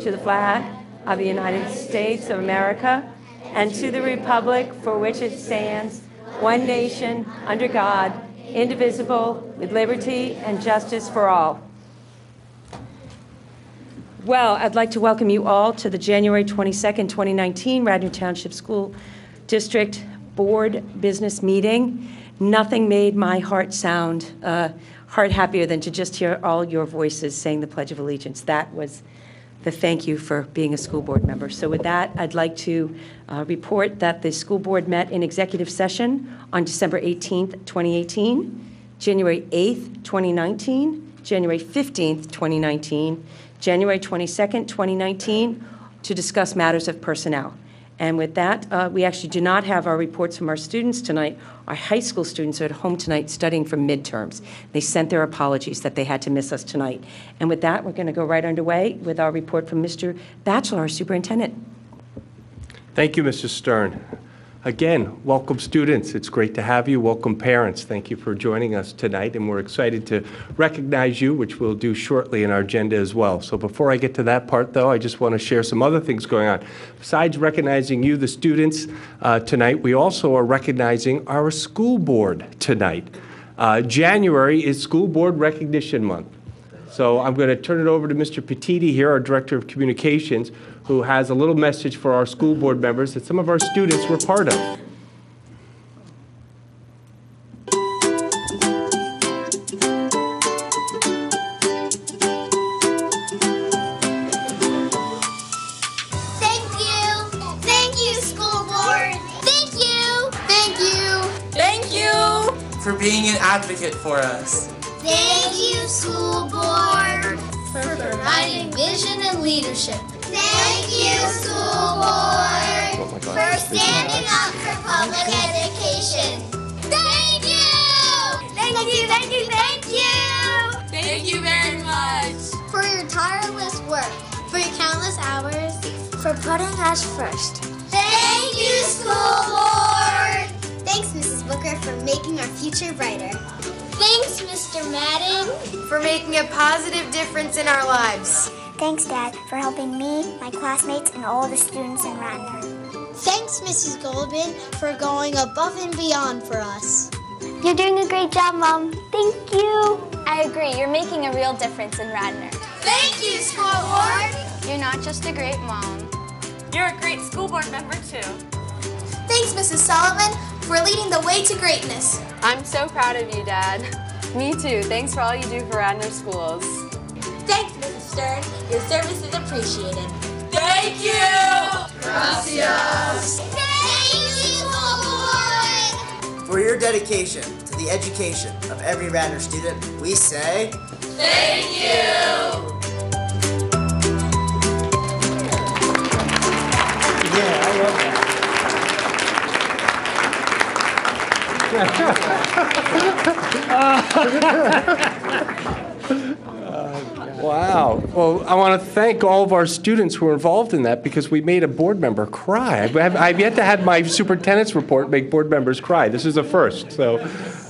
to the flag of the United States of America and to the republic for which it stands, one nation, under God, indivisible, with liberty and justice for all. Well, I'd like to welcome you all to the January 22nd, 2019 Radnor Township School District Board Business Meeting. Nothing made my heart sound uh, heart happier than to just hear all your voices saying the Pledge of Allegiance. That was the thank you for being a school board member. So with that, I'd like to uh, report that the school board met in executive session on December 18th, 2018, January 8th, 2019, January 15th, 2019, January 22nd, 2019, to discuss matters of personnel. And with that, uh, we actually do not have our reports from our students tonight. Our high school students are at home tonight studying for midterms. They sent their apologies that they had to miss us tonight. And with that, we're going to go right underway with our report from Mr. Batchelor, our superintendent. Thank you, Mrs. Stern. Again, welcome students. It's great to have you. Welcome parents. Thank you for joining us tonight, and we're excited to recognize you, which we'll do shortly in our agenda as well. So before I get to that part, though, I just want to share some other things going on. Besides recognizing you, the students, uh, tonight, we also are recognizing our school board tonight. Uh, January is School Board Recognition Month. So I'm going to turn it over to Mr. Petiti here, our Director of Communications, who has a little message for our school board members that some of our students were part of. Thank you. Thank you, school board. Thank you. Thank you. Thank you for being an advocate for us. Thank you, school board, for providing vision and leadership. Thank you, school board, oh for standing up for public education. Thank you. Thank you. Thank you. Thank you. Thank you very much. For your tireless work, for your countless hours, for putting us first. Thank you, school board. Thanks, Mrs. Booker, for making our future brighter. Thanks, Mr. Madden. for making a positive difference in our lives. Thanks, Dad, for helping me, my classmates, and all the students in Radnor. Thanks, Mrs. Goldman, for going above and beyond for us. You're doing a great job, Mom. Thank you. I agree. You're making a real difference in Radnor. Thank you, school board. You're not just a great mom. You're a great school board member too. Thanks, Mrs. Solomon, for leading the way to greatness. I'm so proud of you, Dad. Me too. Thanks for all you do for Radnor Schools. Thanks, Mrs. Stern. Your service is appreciated. Thank you. Thank you, school board. For your dedication to the education of every Radnor student, we say, Thank you. Wow. Well, I want to thank all of our students who were involved in that because we made a board member cry. I've, I've yet to have my superintendent's report make board members cry. This is a first. So,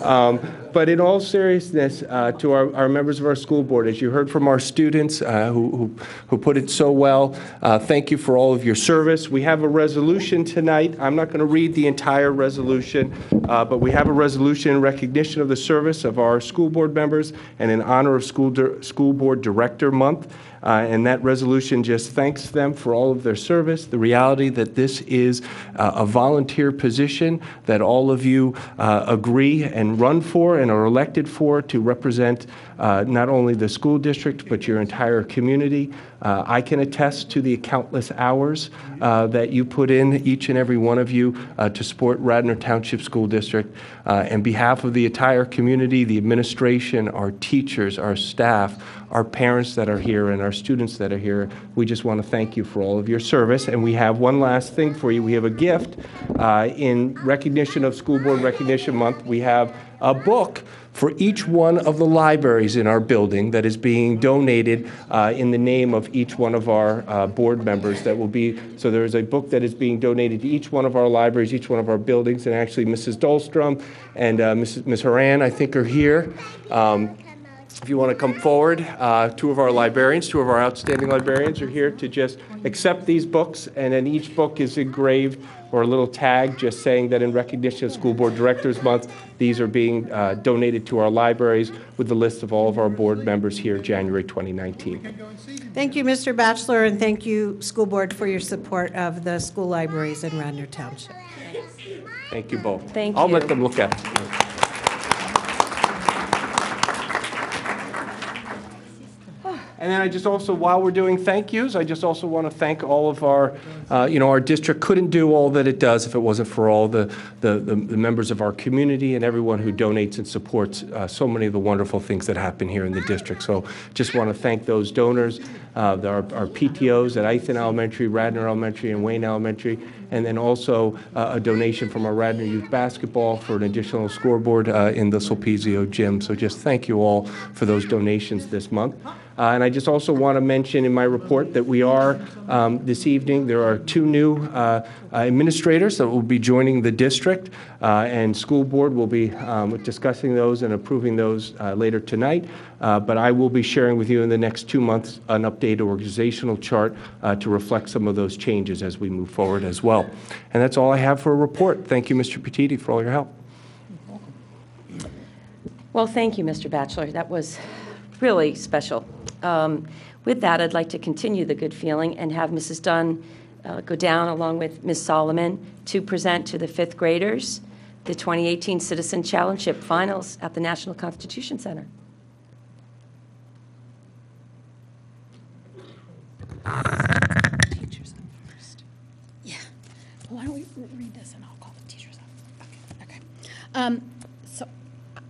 um, but in all seriousness, uh, to our, our members of our school board, as you heard from our students uh, who, who, who put it so well, uh, thank you for all of your service. We have a resolution tonight. I'm not going to read the entire resolution, uh, but we have a resolution in recognition of the service of our school board members and in honor of School, Dir- school Board Director Month. Uh, and that resolution just thanks them for all of their service. The reality that this is uh, a volunteer position that all of you uh, agree and run for and are elected for to represent uh, not only the school district but your entire community. Uh, I can attest to the countless hours uh, that you put in, each and every one of you, uh, to support Radnor Township School District. Uh, in behalf of the entire community, the administration, our teachers, our staff, our parents that are here, and our students that are here, we just want to thank you for all of your service. And we have one last thing for you. We have a gift uh, in recognition of School Board Recognition Month. We have a book for each one of the libraries in our building that is being donated uh, in the name of each one of our uh, board members that will be, so there is a book that is being donated to each one of our libraries, each one of our buildings, and actually Mrs. Dolstrom and uh, Mrs. Ms. Haran, I think, are here. Um, if you want to come forward, uh, two of our librarians, two of our outstanding librarians are here to just accept these books, and then each book is engraved or a little tag just saying that in recognition of School Board Directors Month, these are being uh, donated to our libraries with the list of all of our board members here January 2019. Thank you, Mr. Batchelor, and thank you, School Board, for your support of the school libraries in Radnor Township. Thank you both. Thank I'll you. let them look at it. And then I just also, while we're doing thank yous, I just also want to thank all of our, uh, you know, our district couldn't do all that it does if it wasn't for all the, the, the members of our community and everyone who donates and supports uh, so many of the wonderful things that happen here in the district. So just want to thank those donors, uh, our our PTOs at Ithan Elementary, Radnor Elementary, and Wayne Elementary, and then also uh, a donation from our Radnor Youth Basketball for an additional scoreboard uh, in the Sulpizio Gym. So just thank you all for those donations this month. Uh, And I just also want to mention in my report that we are, um, this evening, there are two new uh, uh, administrators that will be joining the district, uh, and school board will be um, discussing those and approving those uh, later tonight. Uh, But I will be sharing with you in the next two months an updated organizational chart to reflect some of those changes as we move forward as well. And that's all I have for a report. Thank you, Mr. Petiti, for all your help. Well, thank you, Mr. Batchelor. That was really special. Um, With that, I'd like to continue the good feeling and have Mrs. Dunn uh, go down along with Ms. Solomon to present to the fifth graders the 2018 Citizen Challenge Finals at the National Constitution Center. teachers up first. Yeah. Why don't we read this and I'll call the teachers up? Okay. Okay. Um, so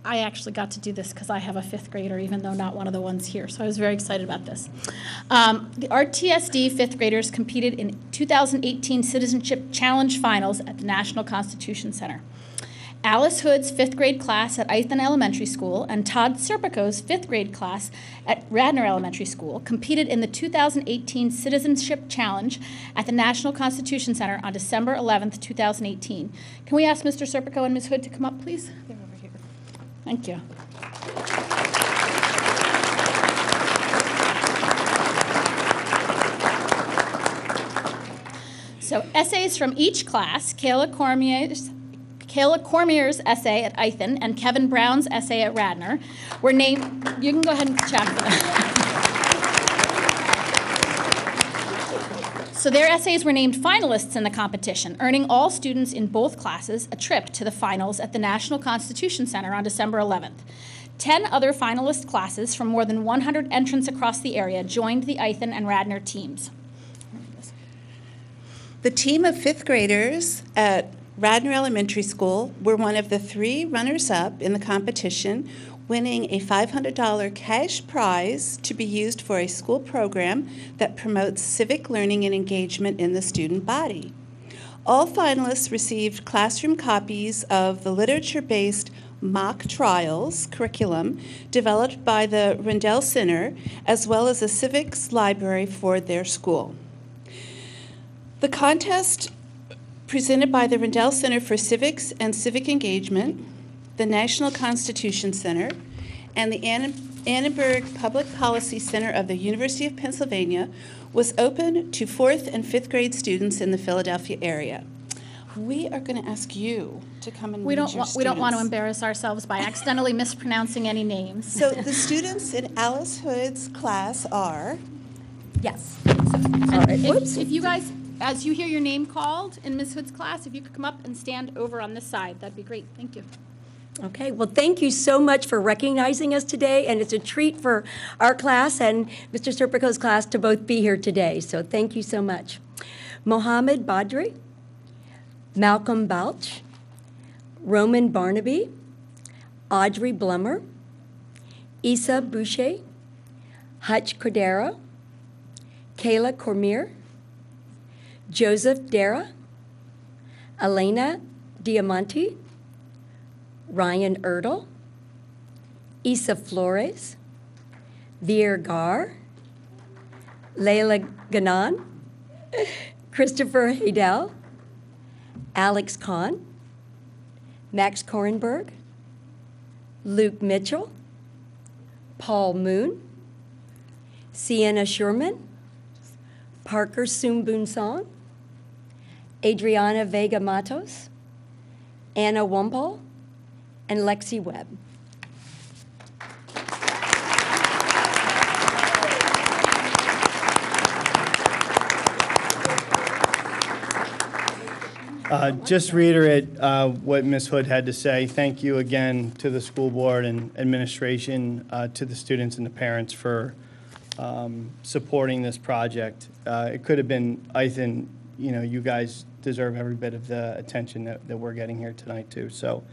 I actually got to do this because I have a fifth grader, even though not one of the ones here. So I was very excited about this. Um, the RTSD fifth graders competed in 2018 Citizenship Challenge Finals at the National Constitution Center. Alice Hood's fifth grade class at Ithan Elementary School and Todd Serpico's fifth grade class at Radnor Elementary School competed in the 2018 Citizenship Challenge at the National Constitution Center on December 11th, 2018. Can we ask Mr. Serpico and Ms. Hood to come up, please? Thank you. So essays from each class, Kayla Cormier's, Kayla Cormier's essay at Ithan and Kevin Brown's essay at Radnor were named, you can go ahead and check. So their essays were named finalists in the competition, earning all students in both classes a trip to the finals at the National Constitution Center on December 11th. Ten other finalist classes from more than 100 entrants across the area joined the Ithan and Radnor teams. The team of fifth graders at Radnor Elementary School were one of the three runners up in the competition, winning a $500 cash prize to be used for a school program that promotes civic learning and engagement in the student body. All finalists received classroom copies of the literature based mock trials curriculum developed by the Rendell Center, as well as a civics library for their school. The contest presented by the Rendell Center for Civics and Civic Engagement, the National Constitution Center, and the Ann- Annenberg Public Policy Center of the University of Pennsylvania was open to fourth and fifth grade students in the Philadelphia area. We are going to ask you to come and We don't, your wa- we don't want to embarrass ourselves by accidentally mispronouncing any names. So the students in Alice Hood's class are Yes. And if, if you guys, as you hear your name called in Ms. Hood's class, if you could come up and stand over on this side, that'd be great. Thank you. Okay, well, thank you so much for recognizing us today, and it's a treat for our class and Mr. Serpico's class to both be here today, so thank you so much. Mohammed Badri, Malcolm Balch, Roman Barnaby, Audrey Blummer, Isa Boucher, Hutch Cordero, Kayla Cormier, Joseph Dara, Elena Diamante, Ryan Erdl, Isa Flores, Veer Gar, Leila Ganan, Christopher Hadel, Alex Kahn, Max Korenberg, Luke Mitchell, Paul Moon, Sienna Sherman, Parker Soomboon Song, Adriana Vega Matos, Anna Wumpel, and Lexi Webb. Uh, Just reiterate uh, what Ms. Hood had to say. Thank you again to the school board and administration, uh, to the students and the parents for um, supporting this project. Uh, It could have been, I think, you know, you guys deserve every bit of the attention that that we're getting here tonight, too. So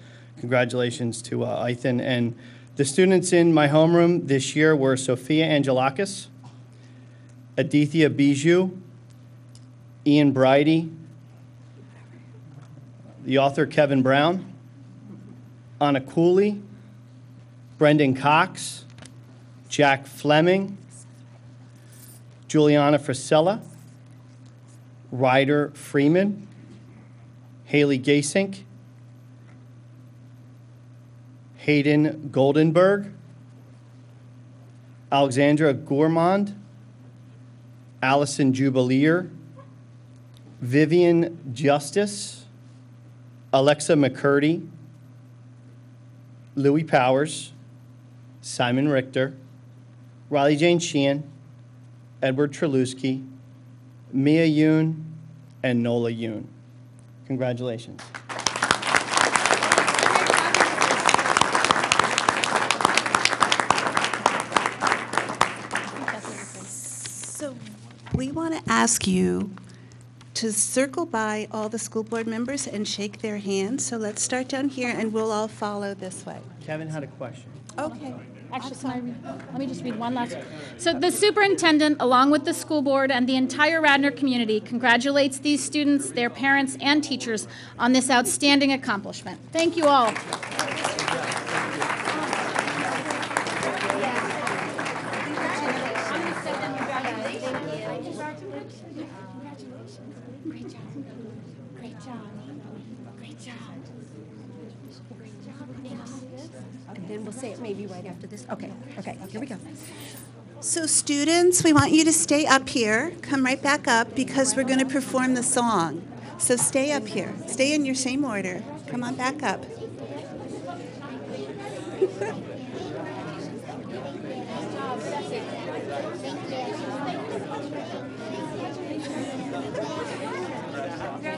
congratulations to uh, Ithan. And the students in my homeroom this year were Sophia Angelakis, Adithya Bijou, Ian Bridie, the author Kevin Brown, Anna Cooley, Brendan Cox, Jack Fleming, Juliana Frisella, Ryder Freeman, Haley Gasink, Hayden Goldenberg, Alexandra Gourmand, Allison Jubileer, Vivian Justice, Alexa McCurdy, Louis Powers, Simon Richter, Riley Jane Sheehan, Edward Trelewski, Mia Yoon, and Nola Yoon. Congratulations. So we want to ask you to circle by all the school board members and shake their hands. So let's start down here and we'll all follow this way. Kevin had a question. Okay. Actually, can I read, let me just read one last. So the superintendent, along with the school board and the entire Radnor community, congratulates these students, their parents, and teachers on this outstanding accomplishment. Thank you all. Great job. Great job. Great job. And then we'll say it maybe right after this. Okay, okay, here we go. So students, we want you to stay up here. Come right back up because we're going to perform the song. So stay up here. Stay in your same order. Come on back up.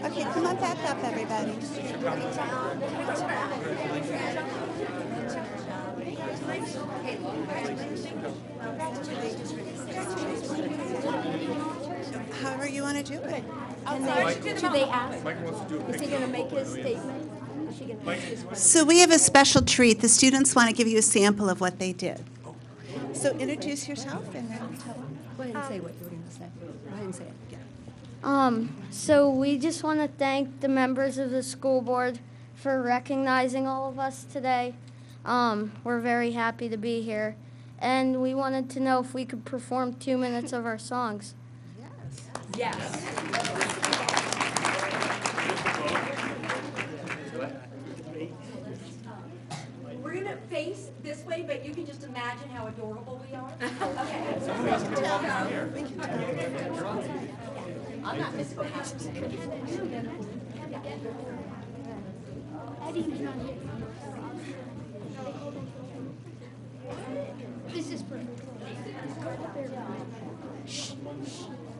Okay, come on back up, everybody. However you want to do it. Can they, should they ask? Is he going to make his statement? Is she going to make his So we have a special treat. The students want to give you a sample of what they did. So introduce yourself and then tell them. Go ahead and say what you were going to say. Go ahead and say it. Yeah. Um, so we just want to thank the members of the school board for recognizing all of us today. Um, we're very happy to be here. And we wanted to know if we could perform two minutes of our songs. Yes. Yes. We're going to face this way, but you can just imagine how adorable we are. Okay. I'm not Miss This is perfect. Founding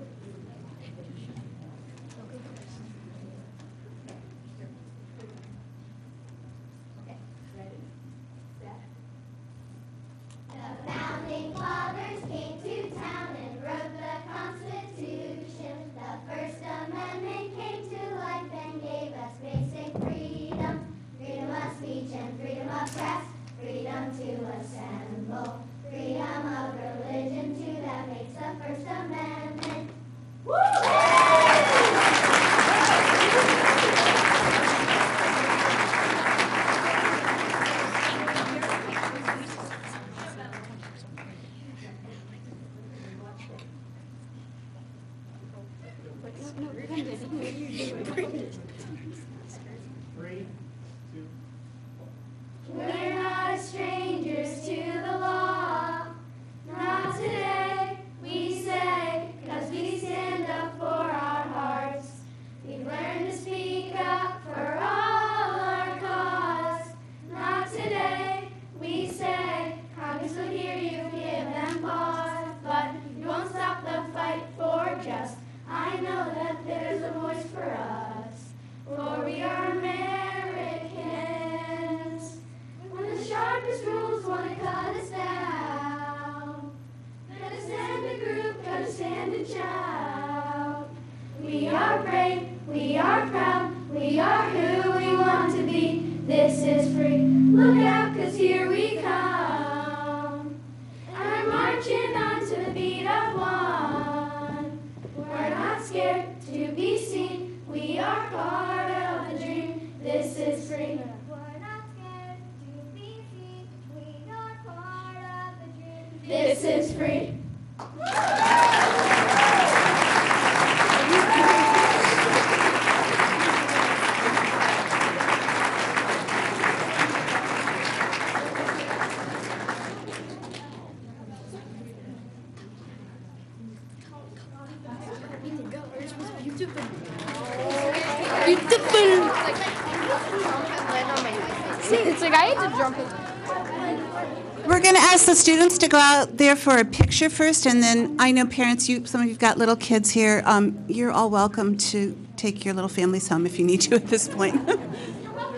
ask the students to go out there for a picture first, and then I know parents, you, some of you've got little kids here. Um, you're all welcome to take your little families home if you need to at this point.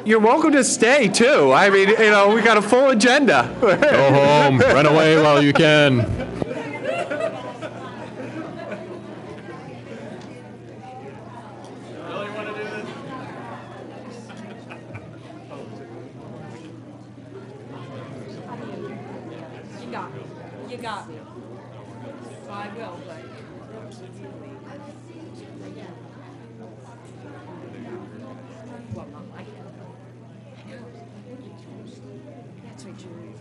You're welcome to stay too. I mean, you know, we got a full agenda. Go home, run away while you can. You got me. You got me. So I will, but. Well, not like that. That's right, Julie.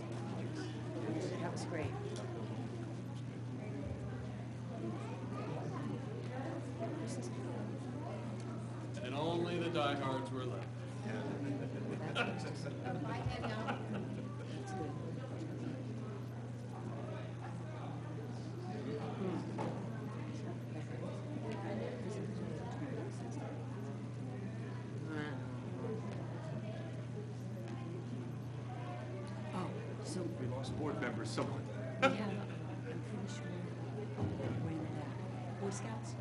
That was great. And only the diehards were left. Oh, so We lost board members, someone. we have, I'm pretty sure, we're in that. Boy Scouts?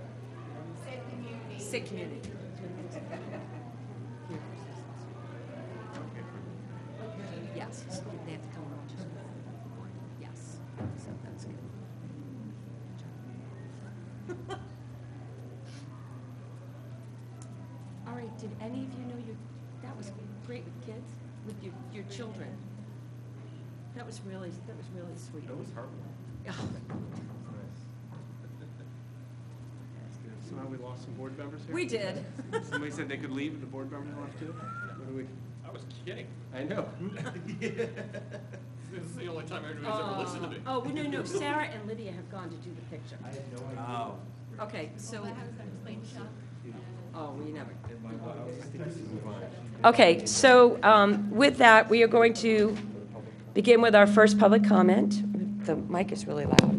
Sick community. Sick community. Yes, so they have to come around. to- Yes, so that's good. All right, did any of you know your, that was great with kids, with your, your children? That was really, that was really sweet. That was Somehow we lost some board members here? We did. Somebody said they could leave, and the board members left too? What do we? I was kidding. I know. This is the only time anybody's ever listened to me. Oh, no, no, Sarah and Lydia have gone to do the picture. I had no idea. Oh. Okay, so. Oh, we never. Okay. Okay, so um, with that, we are going to begin with our first public comment. The mic is really loud.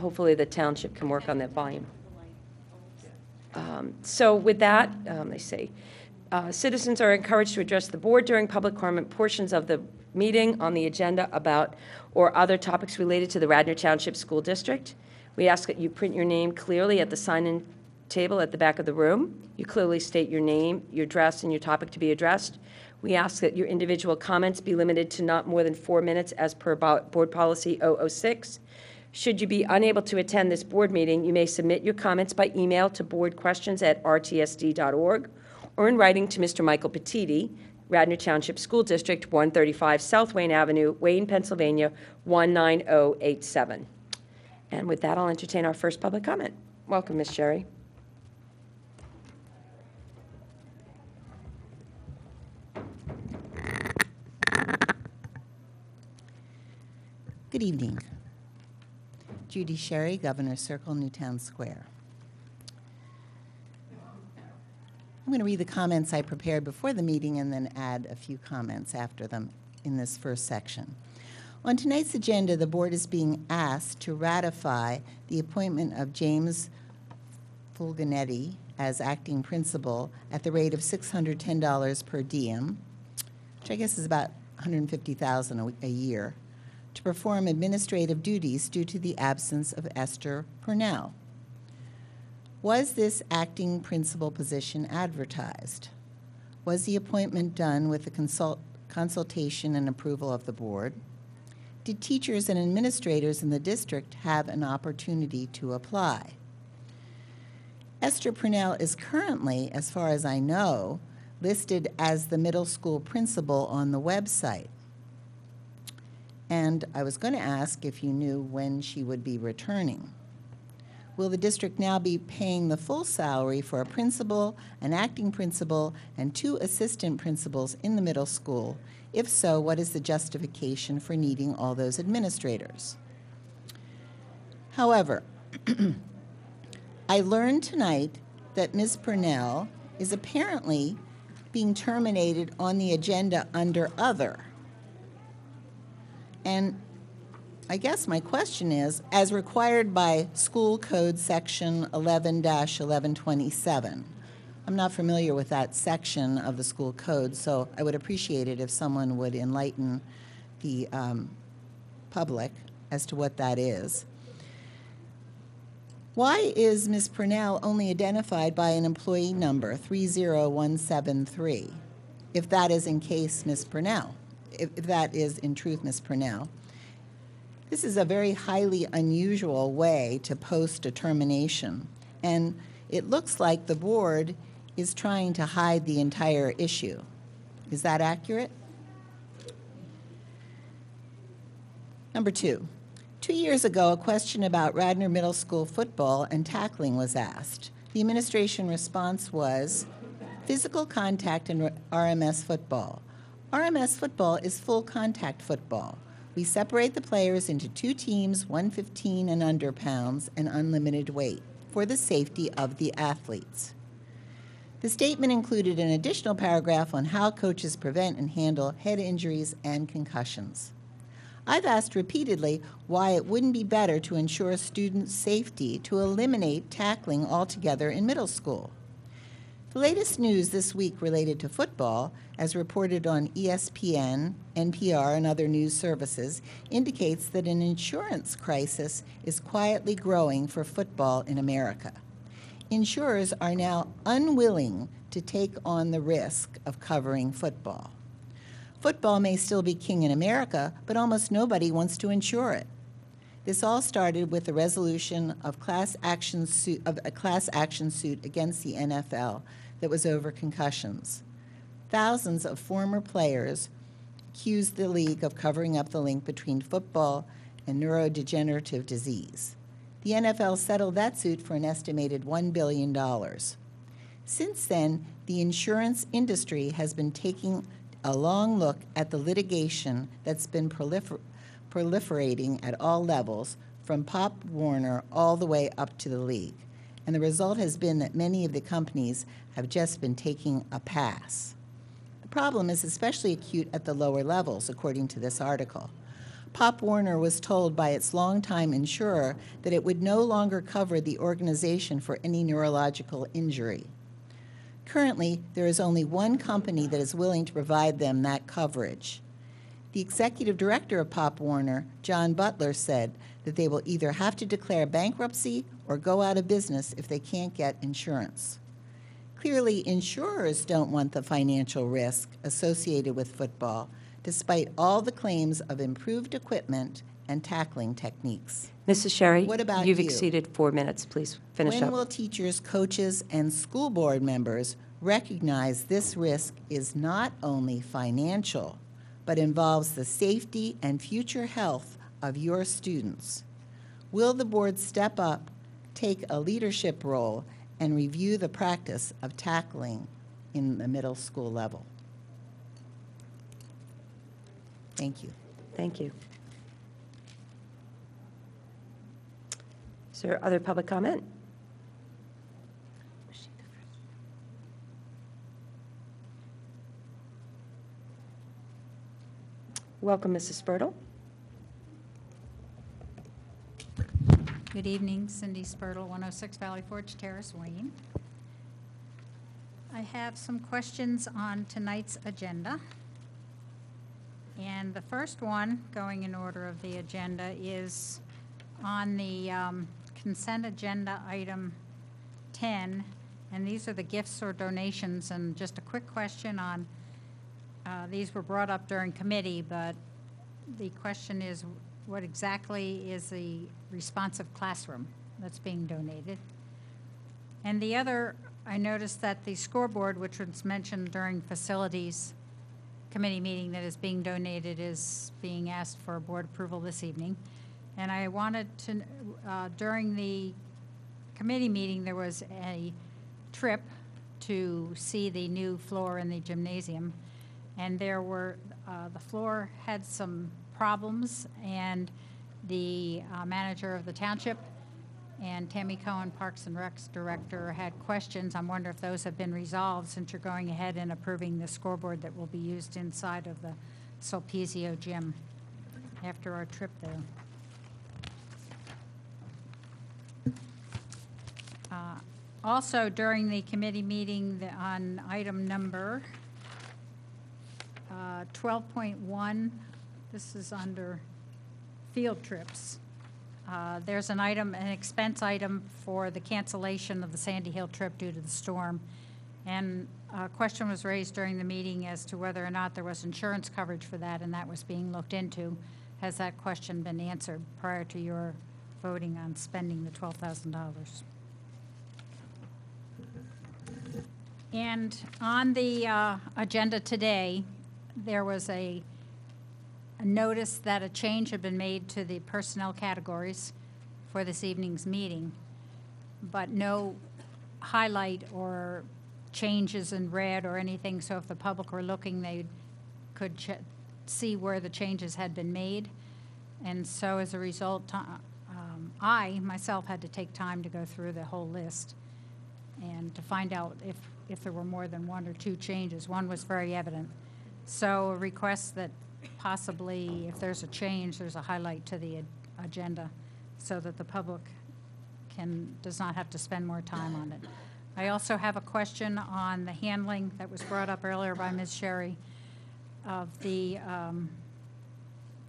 Hopefully, the township can work on that volume. Um, So with that, um, let me see. Uh, Citizens are encouraged to address the board during public comment portions of the meeting on the agenda about or other topics related to the Radnor Township School District. We ask that you print your name clearly at the sign-in table at the back of the room. You clearly state your name, your address, and your topic to be addressed. We ask that your individual comments be limited to not more than four minutes as per Bo- Board Policy 006. Should you be unable to attend this board meeting, you may submit your comments by email to boardquestions@rtsd.org or in writing to Mr. Michael Petiti, Radnor Township School District, 135 South Wayne Avenue, Wayne, Pennsylvania, 19087. And with that, I'll entertain our first public comment. Welcome, Ms. Sherry. Good evening. Judy Sherry, Governor Circle, Newtown Square. I'm going to read the comments I prepared before the meeting and then add a few comments after them in this first section. On tonight's agenda, the board is being asked to ratify the appointment of James Fulganetti as acting principal at the rate of $610 per diem, which I guess is about $150,000 a w- a year, to perform administrative duties due to the absence of Esther Purnell. Was this acting principal position advertised? Was the appointment done with the consult, consultation and approval of the board? Did teachers and administrators in the district have an opportunity to apply? Esther Purnell is currently, as far as I know, listed as the middle school principal on the website. And I was going to ask if you knew when she would be returning. Will the district now be paying the full salary for a principal, an acting principal, and two assistant principals in the middle school? If so, what is the justification for needing all those administrators? However, I learned tonight that Ms. Purnell is apparently being terminated on the agenda under other. And I guess my question is, as required by School Code Section 11-1127, I'm not familiar with that section of the school code, so I would appreciate it if someone would enlighten the um, public as to what that is. Why is Ms. Purnell only identified by an employee number 30173? If that is in case Ms. Purnell, if, that is in truth Ms. Purnell. This is a very highly unusual way to post a termination, and it looks like the board is trying to hide the entire issue. Is that accurate? Number two, two years ago, a question about Radnor Middle School football and tackling was asked. The administration response was physical contact in RMS football. RMS football is full contact football. We separate the players into two teams, 115 and under pounds, and unlimited weight, for the safety of the athletes. The statement included an additional paragraph on how coaches prevent and handle head injuries and concussions. I've asked repeatedly why it wouldn't be better to ensure student safety to eliminate tackling altogether in middle school. The latest news this week related to football, as reported on ESPN, NPR, and other news services, indicates that an insurance crisis is quietly growing for football in America. Insurers are now unwilling to take on the risk of covering football. Football may still be king in America, but almost nobody wants to insure it. This all started with the resolution of class action suit of a class action suit against the NFL that was over concussions. Thousands of former players accused the league of covering up the link between football and neurodegenerative disease. The NFL settled that suit for an estimated $1 billion. Since then, the insurance industry has been taking a long look at the litigation that's been prolifer- proliferating at all levels, from Pop Warner all the way up to the league. And the result has been that many of the companies have just been taking a pass. The problem is especially acute at the lower levels, according to this article. Pop Warner was told by its longtime insurer that it would no longer cover the organization for any neurological injury. Currently, there is only one company that is willing to provide them that coverage. The executive director of Pop Warner, John Butler, said that they will either have to declare bankruptcy or go out of business if they can't get insurance. Clearly, insurers don't want the financial risk associated with football, despite all the claims of improved equipment and tackling techniques. Mrs. Sherry? What about You've you? exceeded four minutes. Please finish when up. will teachers, coaches, and school board members recognize this risk is not only financial, but involves the safety and future health of your students? Will the board step up, take a leadership role, and review the practice of tackling in the middle school level? Thank you. Thank you. Is there other public comment? Welcome, Mrs. Spurtle. Good evening, Cindy Spurtle, 106 Valley Forge Terrace, Wayne. I have some questions on tonight's agenda. And the first one, going in order of the agenda, is on the um, consent agenda item 10, and these are the gifts or donations. And just a quick question on, uh, these were brought up during committee, but the question is, what exactly is the responsive classroom that's being donated? And the other, I noticed that the scoreboard, which was mentioned during facilities committee meeting that is being donated, is being asked for board approval this evening. And I wanted to, uh, during the committee meeting, there was a trip to see the new floor in the gymnasium. And there were, uh, the floor had some problems, and the uh, manager of the township and Tammy Cohen, Parks and Recs Director, had questions. I wonder if those have been resolved since you're going ahead and approving the scoreboard that will be used inside of the Sulpizio Gym after our trip there. Uh, Also, during the committee meeting on item number uh, 12.1, this is under field trips. Uh, There's an item, an expense item for the cancellation of the Sandy Hill trip due to the storm. And a question was raised during the meeting as to whether or not there was insurance coverage for that, and that was being looked into. Has that question been answered prior to your voting on spending the $12,000? And on the uh, agenda today, there was a a notice that a change had been made to the personnel categories for this evening's meeting, but no highlight or changes in red or anything, so if the public were looking, they could see where the changes had been made. And so as a result, um, I myself had to take time to go through the whole list and to find out if, if there were more than one or two changes. One was very evident. So a request that possibly, if there's a change, there's a highlight to the agenda so that the public can, does not have to spend more time on it. I also have a question on the handling that was brought up earlier by Ms. Sherry of the um,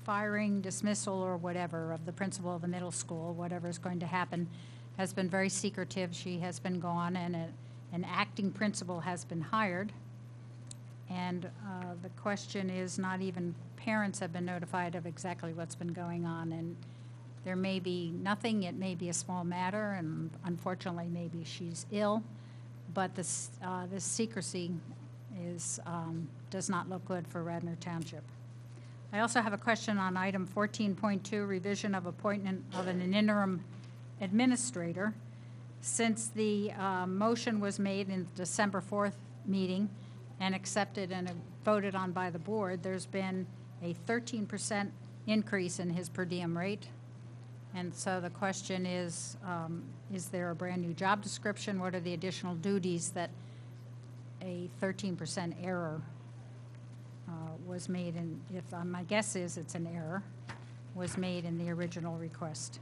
firing, dismissal, or whatever of the principal of the middle school, whatever is going to happen, has been very secretive. She has been gone, and a- an acting principal has been hired. And uh, the question is, not even parents have been notified of exactly what's been going on. And there may be nothing, it may be a small matter, and unfortunately, maybe she's ill. But this, uh, this secrecy is, um, does not look good for Radnor Township. I also have a question on item 14.2, revision of appointment of an interim administrator. Since the uh, motion was made in the December 4th meeting and accepted and voted on by the board, there's been a 13% increase in his per diem rate. And so the question is, um, is there a brand-new job description? What are the additional duties that a 13% error uh, was made in, if, uh, my guess is it's an error, was made in the original request.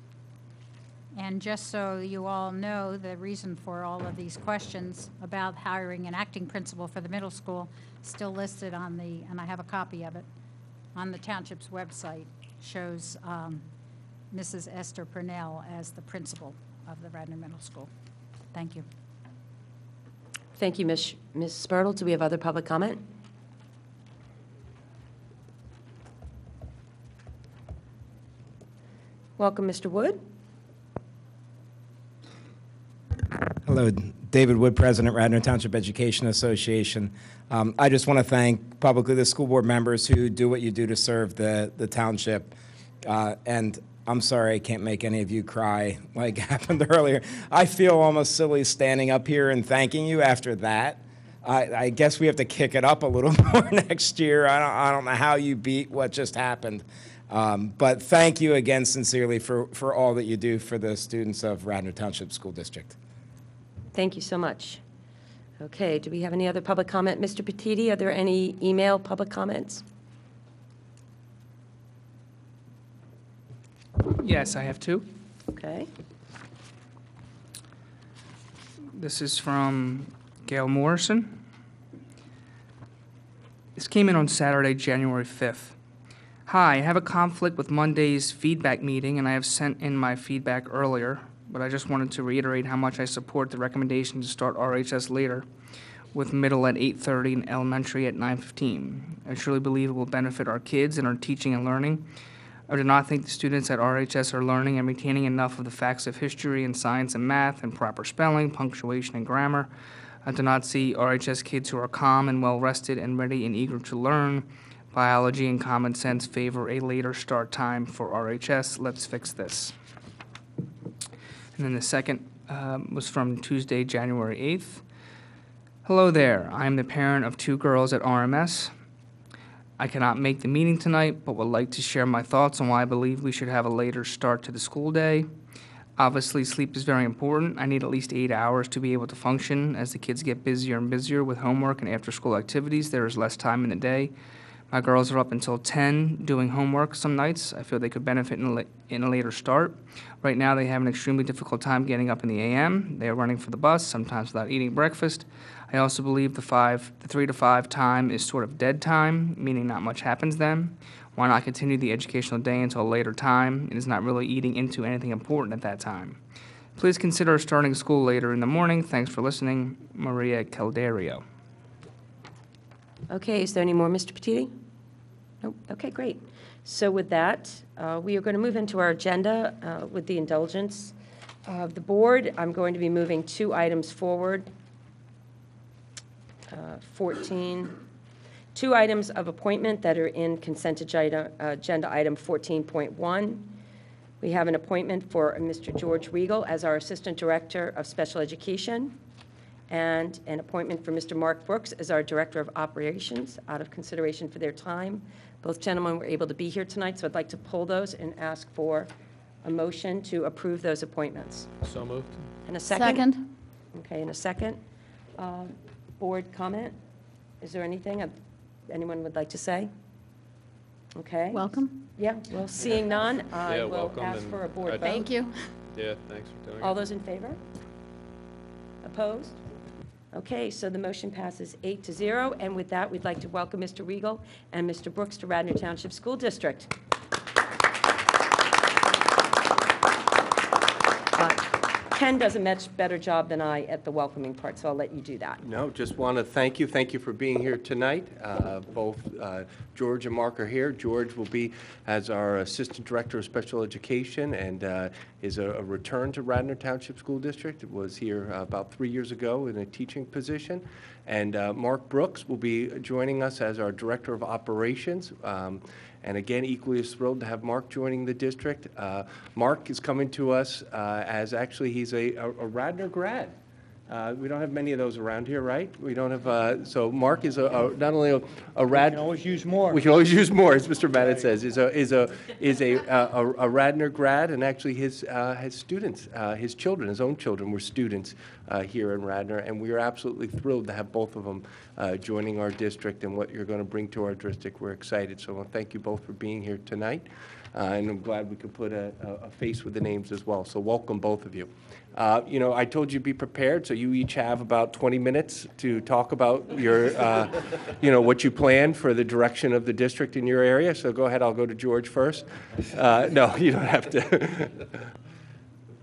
And just so you all know, the reason for all of these questions about hiring an acting principal for the middle school, still listed on the, and I have a copy of it, on the township's website, shows um, Mrs. Esther Purnell as the principal of the Radnor Middle School. Thank you. Thank you, Ms. Ms. Spurtle. Do we have other public comment? Welcome, Mr. Wood. Hello, David Wood, President, Radnor Township Education Association. Um, I just want to thank publicly the school board members who do what you do to serve the, the township. Uh, and I'm sorry I can't make any of you cry like happened earlier. I feel almost silly standing up here and thanking you after that. I, I guess we have to kick it up a little more next year. I don't, I don't know how you beat what just happened. Um, but thank you again sincerely for, for all that you do for the students of Radnor Township School District. Thank you so much. Okay, do we have any other public comment? Mr. Petiti, are there any email public comments? Yes, I have two. Okay. This is from Gail Morrison. This came in on Saturday, January 5th. Hi, I have a conflict with Monday's feedback meeting, and I have sent in my feedback earlier, but I just wanted to reiterate how much I support the recommendation to start RHS later, with middle at 8:30 and elementary at 9:15. I truly believe it will benefit our kids and our teaching and learning. I do not think the students at RHS are learning and retaining enough of the facts of history and science and math and proper spelling, punctuation, and grammar. I do not see RHS kids who are calm and well rested and ready and eager to learn. Biology and common sense favor a later start time for RHS. Let's fix this. And then the second um, was from Tuesday, January 8th. Hello there. I am the parent of two girls at RMS. I cannot make the meeting tonight, but would like to share my thoughts on why I believe we should have a later start to the school day. Obviously, sleep is very important. I need at least eight hours to be able to function. As the kids get busier and busier with homework and after school activities, there is less time in the day. My girls are up until 10 doing homework some nights. I feel they could benefit in a, la- in a later start. Right now, they have an extremely difficult time getting up in the AM. They are running for the bus, sometimes without eating breakfast. I also believe the five, the three to five time is sort of dead time, meaning not much happens then. Why not continue the educational day until a later time? It is not really eating into anything important at that time. Please consider starting school later in the morning. Thanks for listening, Maria Calderio. Okay, is there any more, Mr. Petiti? Nope, okay, great. So with that, uh, we are going to move into our agenda uh, with the indulgence of the board. I'm going to be moving two items forward. Uh, 14, two items of appointment that are in consent agenda, agenda item 14.1. We have an appointment for Mr. George Regal as our Assistant Director of Special Education, and an appointment for Mr. Mark Brooks as our Director of Operations, out of consideration for their time. Both gentlemen were able to be here tonight, so I'd like to pull those and ask for a motion to approve those appointments. So moved. And a second? Second. Okay, in a second. Uh, Board comment? Is there anything uh, anyone would like to say? Okay. Welcome. Yeah, well, seeing none, I Yeah, will welcome, ask and for a board I- vote. Thank you. Yeah, thanks for doing it. All those in favor? Opposed? Okay, so the motion passes eight to zero, and with that, we'd like to welcome Mr. Regal and Mr. Brooks to Radnor Township School District. Ken does a much better job than I at the welcoming part, so I'll let you do that. No, just want to thank you. Thank you for being here tonight. Uh, Both uh, George and Mark are here. George will be as our Assistant Director of Special Education and uh, is a a return to Radnor Township School District. It Was here about three years ago in a teaching position. And uh, Mark Brooks will be joining us as our Director of Operations. Um, and again, equally as thrilled to have Mark joining the district. Uh, Mark is coming to us uh, as actually he's a, a a Radnor grad. Uh, We don't have many of those around here, right? We don't have, uh, so Mark is a, a- not only a a Rad. We can always use more. We can always use more, as Mr. Bennett says, is a, is a, is a, a a Radnor grad, and actually his, uh, his students, uh, his children, his own children were students uh, here in Radnor, and we are absolutely thrilled to have both of them uh, joining our district and what you're going to bring to our district. We're excited, so I want to thank you both for being here tonight, Uh, and I'm glad we could put a, a- a face with the names as well, so welcome, both of you. Uh, You know, I told you be prepared, so you each have about 20 minutes to talk about your, uh, you know, what you plan for the direction of the district in your area. So go ahead, I'll go to George first. Uh, No, you don't have to.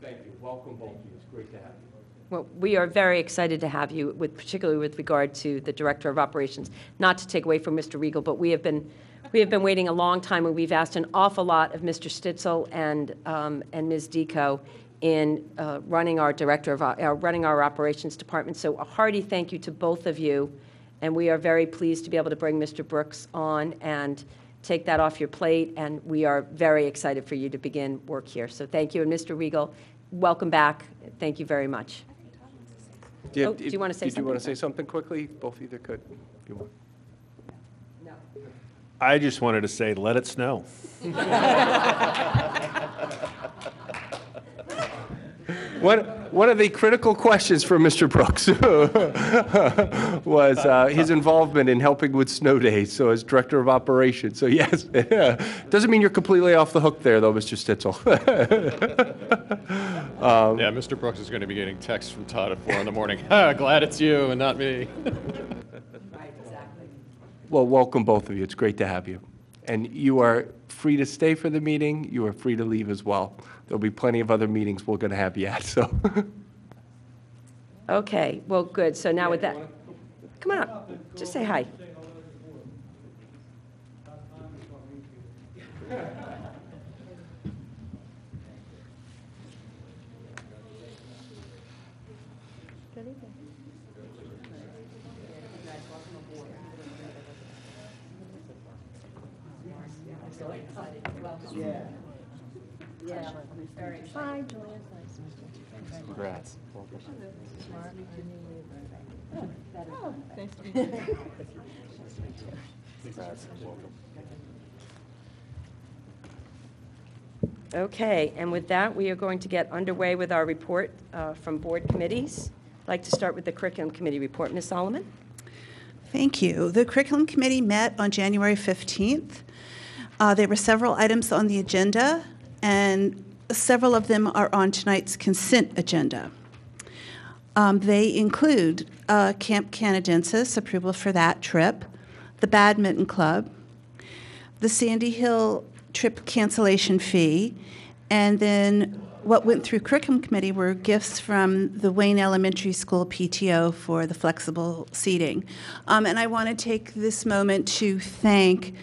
Thank you. Welcome, both of you. It's great to have you. Well, we are very excited to have you, with, particularly with regard to the Director of Operations. Not to take away from Mr. Regal, but we have been, we have been waiting a long time, and we've asked an awful lot of Mr. Stitzel and, um, and Ms. Deco in uh, running our Director of, uh, running our Operations Department. So a hearty thank you to both of you, and we are very pleased to be able to bring Mr. Brooks on and take that off your plate, and we are very excited for you to begin work here. So thank you, and Mr. Regal, welcome back. Thank you very much. you- Oh, do you wanna say Did you want to something? say something quickly? Both either could. if you want. No. I just wanted to say, let it snow. One, one of the critical questions for Mr. Brooks was uh, his involvement in helping with snow days, so as Director of Operations. So yes, doesn't mean you're completely off the hook there, though, Mr. Stitzel. Um, Yeah, Mr. Brooks is going to be getting texts from Todd at four in the morning. Ah, Glad it's you and not me. Well, welcome, both of you. It's great to have you. And you are free to stay for the meeting. You are free to leave as well there'll be plenty of other meetings we're going to have yet, so. Okay, well, good. So now with that, come on up, just say hi. Yeah. Yeah. Hi, Joanne. Congrats. Congrats. Welcome. Okay, and with that, we are going to get underway with our report uh, from board committees. I'd like to start with the curriculum committee report. Ms. Solomon? Thank you. The Curriculum Committee met on January 15th. Uh, There were several items on the agenda, and several of them are on tonight's consent agenda. Um, They include uh, Camp Canadensis, approval for that trip, the Badminton Club, the Sandy Hill trip cancellation fee, and then what went through curriculum committee were gifts from the Wayne Elementary School PTO for the flexible seating. Um, and I want to take this moment to thank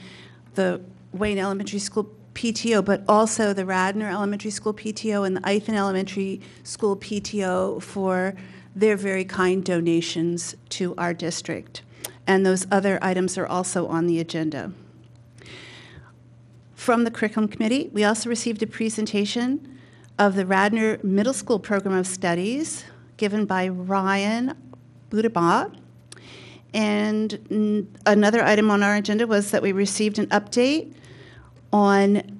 the Wayne Elementary School PTO, but also the Radnor Elementary School PTO and the Ithan Elementary School PTO for their very kind donations to our district. And those other items are also on the agenda. From the Curriculum Committee, we also received a presentation of the Radnor Middle School Program of Studies given by Ryan Budabot. And another item on our agenda was that we received an update on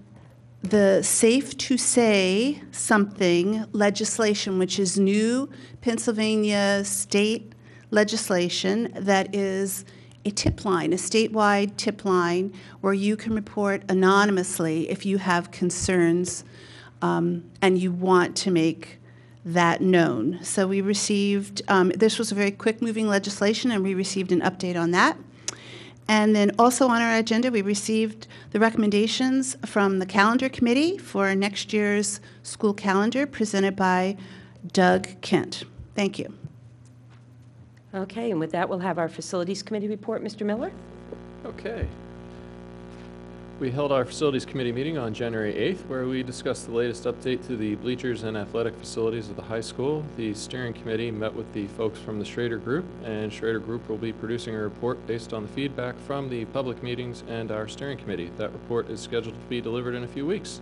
the Safe to Say Something legislation, which is new Pennsylvania state legislation that is a tip line, a statewide tip line, where you can report anonymously if you have concerns um, and you want to make that known. So we received, um, this was a very quick moving legislation, and we received an update on that. And then also on our agenda, we received the recommendations from the calendar committee for next year's school calendar presented by Doug Kent. Thank you. Okay, and with that, we'll have our facilities committee report. Mr. Miller? Okay. We held our Facilities Committee meeting on January 8th, where we discussed the latest update to the bleachers and athletic facilities of the high school. The steering committee met with the folks from the Schrader Group, and Schrader Group will be producing a report based on the feedback from the public meetings and our steering committee. That report is scheduled to be delivered in a few weeks.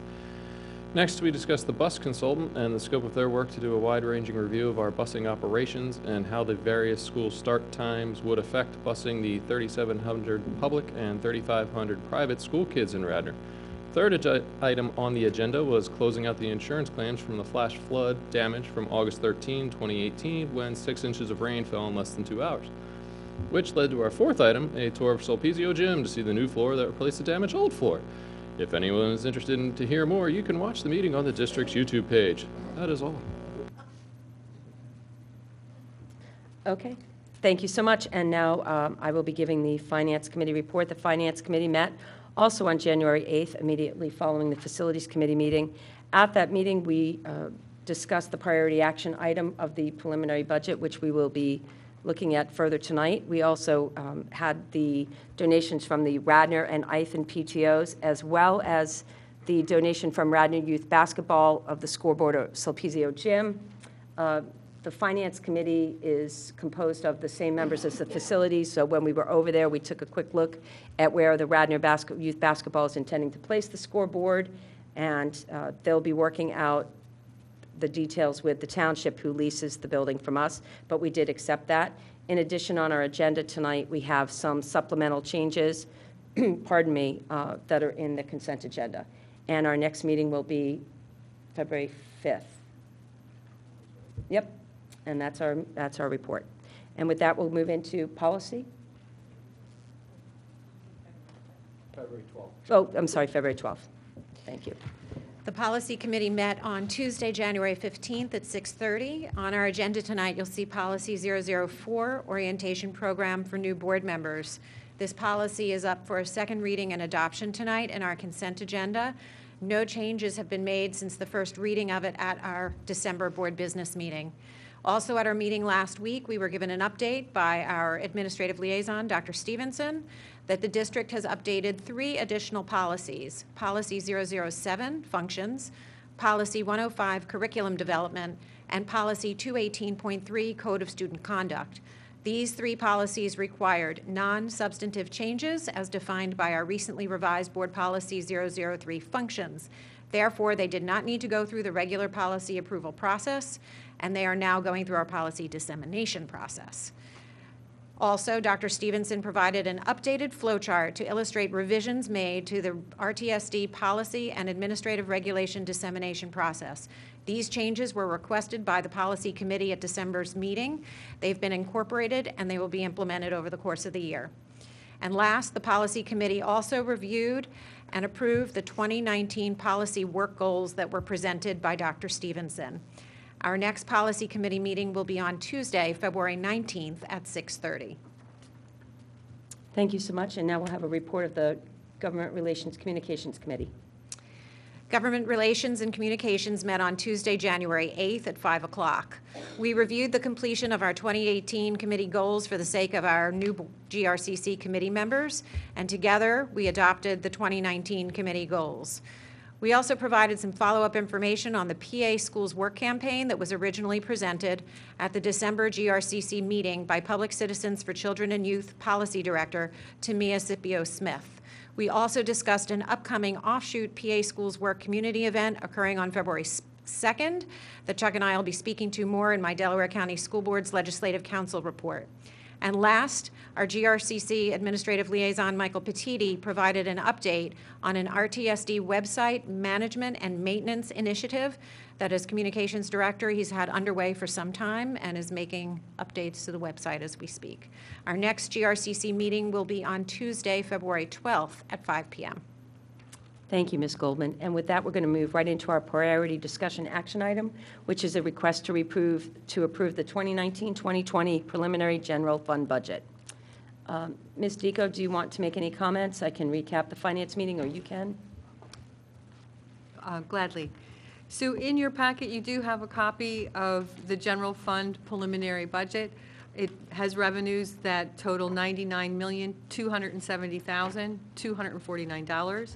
Next, we discussed the bus consultant and the scope of their work to do a wide-ranging review of our busing operations and how the various school start times would affect busing the 3,700 public and 3,500 private school kids in Radnor. Third item on the agenda was closing out the insurance claims from the flash flood damage from August 13, 2018, when six inches of rain fell in less than two hours. Which led to our fourth item, a tour of Sulpizio Gym to see the new floor that replaced the damaged old floor. If anyone is interested in to hear more, you can watch the meeting on the district's YouTube page. That is all. Okay, thank you so much. And now um, I will be giving the Finance Committee report. The Finance Committee met also on January 8th, immediately following the Facilities Committee meeting. At that meeting, we uh, discussed the priority action item of the preliminary budget, which we will be looking at further tonight. We also um, had the donations from the Radnor and Ithan PTOs, as well as the donation from Radnor Youth Basketball of the scoreboard at Sulpizio Gym. Uh, The Finance Committee is composed of the same members as the facilities, so when we were over there, we took a quick look at where the Radnor basket, Youth Basketball is intending to place the scoreboard, and uh, they'll be working out the details with the township who leases the building from us, but we did accept that. In addition, on our agenda tonight, we have some supplemental changes, pardon me, uh, that are in the consent agenda. And our next meeting will be February 5th. Yep, and that's our, that's our report. And with that, we'll move into policy. February 12th. Oh, I'm sorry, February 12th. Thank you. The Policy Committee met on Tuesday, January 15th at 6:30. On our agenda tonight, you'll see Policy 004, Orientation Program for New Board Members. This policy is up for a second reading and adoption tonight in our consent agenda. No changes have been made since the first reading of it at our December Board Business Meeting. Also, at our meeting last week, we were given an update by our Administrative Liaison, Dr. Stevenson, that the district has updated three additional policies. Policy 007, Functions, Policy 105, Curriculum Development, and Policy 218.3, Code of Student Conduct. These three policies required non-substantive changes as defined by our recently revised Board Policy 003 Functions. Therefore, they did not need to go through the regular policy approval process, and they are now going through our policy dissemination process. Also, Dr. Stevenson provided an updated flowchart to illustrate revisions made to the RTSD policy and administrative regulation dissemination process. These changes were requested by the Policy Committee at December's meeting. They've been incorporated, and they will be implemented over the course of the year. And last, the Policy Committee also reviewed and approved the 2019 policy work goals that were presented by Dr. Stevenson. Our next Policy Committee meeting will be on Tuesday, February 19th at 6:30. Thank you so much, and now we'll have a report of the Government Relations Communications Committee. Government Relations and Communications met on Tuesday, January 8th at 5 o'clock. We reviewed the completion of our 2018 committee goals for the sake of our new GRCC committee members, and together we adopted the 2019 committee goals. We also provided some follow-up information on the PA Schools Work Campaign that was originally presented at the December GRCC meeting by Public Citizens for Children and Youth Policy Director Tomea Sippio-Smith. We also discussed an upcoming offshoot PA Schools Work community event occurring on February 2nd that Chuck and I will be speaking to more in my Delaware County School Board's Legislative Council report. And last, our GRCC Administrative Liaison, Michael Petiti, provided an update on an RTSD website management and maintenance initiative that as Communications Director, he's had underway for some time and is making updates to the website as we speak. Our next GRCC meeting will be on Tuesday, February 12th at 5 p.m. Thank you, Ms. Goldman. And with that, we're going to move right into our priority discussion action item, which is a request to approve, to approve the 2019-2020 preliminary general fund budget. Um, Ms. Deco, do you want to make any comments? I can recap the finance meeting, or you can. Uh, Gladly. So in your packet, you do have a copy of the general fund preliminary budget. It has revenues that total $99,270,249.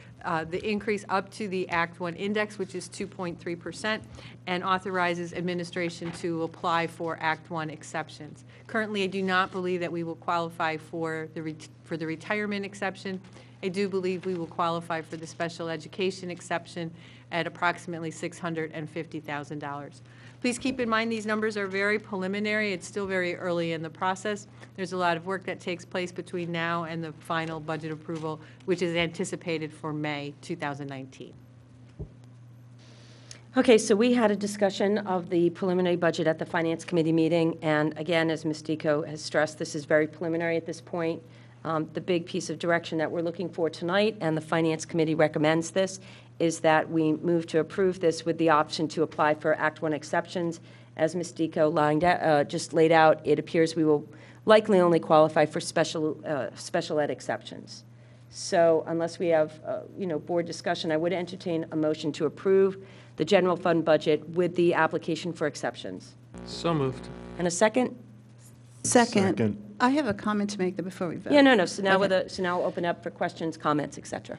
uh, the increase up to the Act 1 index, which is 2.3%, and authorizes administration to apply for Act 1 exceptions. Currently, I do not believe that we will qualify for the, for the retirement exception. I do believe we will qualify for the special education exception at approximately $650,000. Please keep in mind, these numbers are very preliminary. It's still very early in the process. There's a lot of work that takes place between now and the final budget approval, which is anticipated for May 2019. Okay, so we had a discussion of the preliminary budget at the Finance Committee meeting, and again, as Ms. Deco has stressed, this is very preliminary at this point. Um, The big piece of direction that we're looking for tonight, and the Finance Committee recommends this, is that we move to approve this with the option to apply for Act One exceptions. As Ms. Deco lined uh, just laid out, it appears we will likely only qualify for special, uh, special ed exceptions. So unless we have, uh, you know, board discussion, I would entertain a motion to approve the general fund budget with the application for exceptions. So moved. And a second? Second. Second. I have a comment to make before we vote. Yeah, no, no, so now with a, so now I'll open up for questions, comments, et cetera.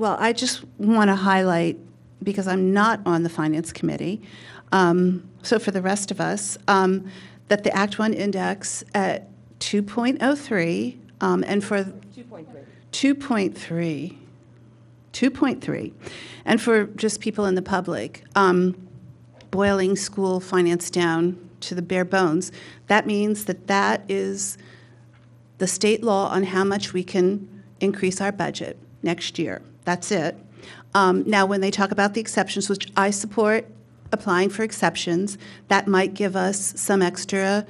Well, I just want to highlight, because I'm not on the Finance Committee, um, so for the rest of us, um, that the Act One index at 2.03, um, and for 2.3. 2.3, 2.3, and for just people in the public, um, boiling school finance down to the bare bones, that means that that is the state law on how much we can increase our budget next year. That's it. Um, now, when they talk about the exceptions, which I support applying for exceptions, that might give us some extra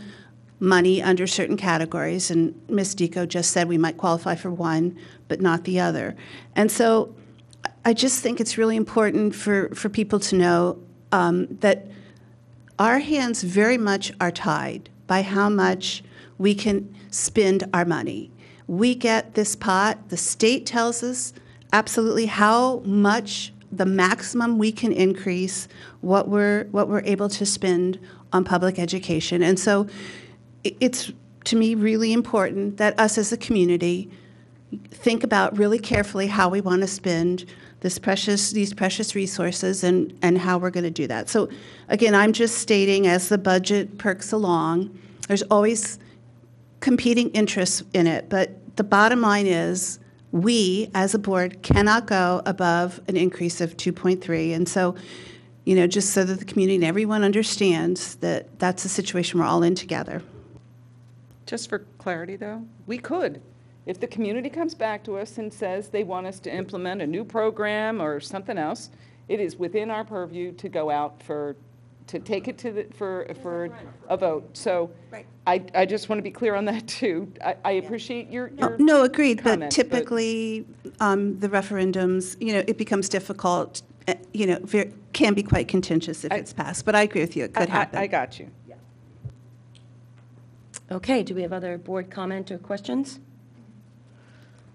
money under certain categories. And Ms. Deco just said we might qualify for one, but not the other. And so I just think it's really important for, for people to know um, that our hands very much are tied by how much we can spend our money. We get this pot, the state tells us absolutely how much the maximum we can increase what we're what we're able to spend on public education. And so it's to me, really important that us as a community think about really carefully how we want to spend this precious, these precious resources and, and how we're going to do that. So again, I'm just stating as the budget perks along, there's always competing interests in it, but the bottom line is we, as a board, cannot go above an increase of 2.3. And so, you know, just so that the community and everyone understands that that's the situation we're all in together. Just for clarity, though, we could. If the community comes back to us and says they want us to implement a new program or something else, it is within our purview to go out for, to take it to the, for, for a vote. So I, I just want to be clear on that, too. I, I appreciate your, your. No, agreed, but comment, typically, um, the referendums, you know, it becomes difficult, uh, you know, ver- can be quite contentious if it's passed, but I agree with you, it I- could I- happen. I got you. Okay, do we have other board comment or questions?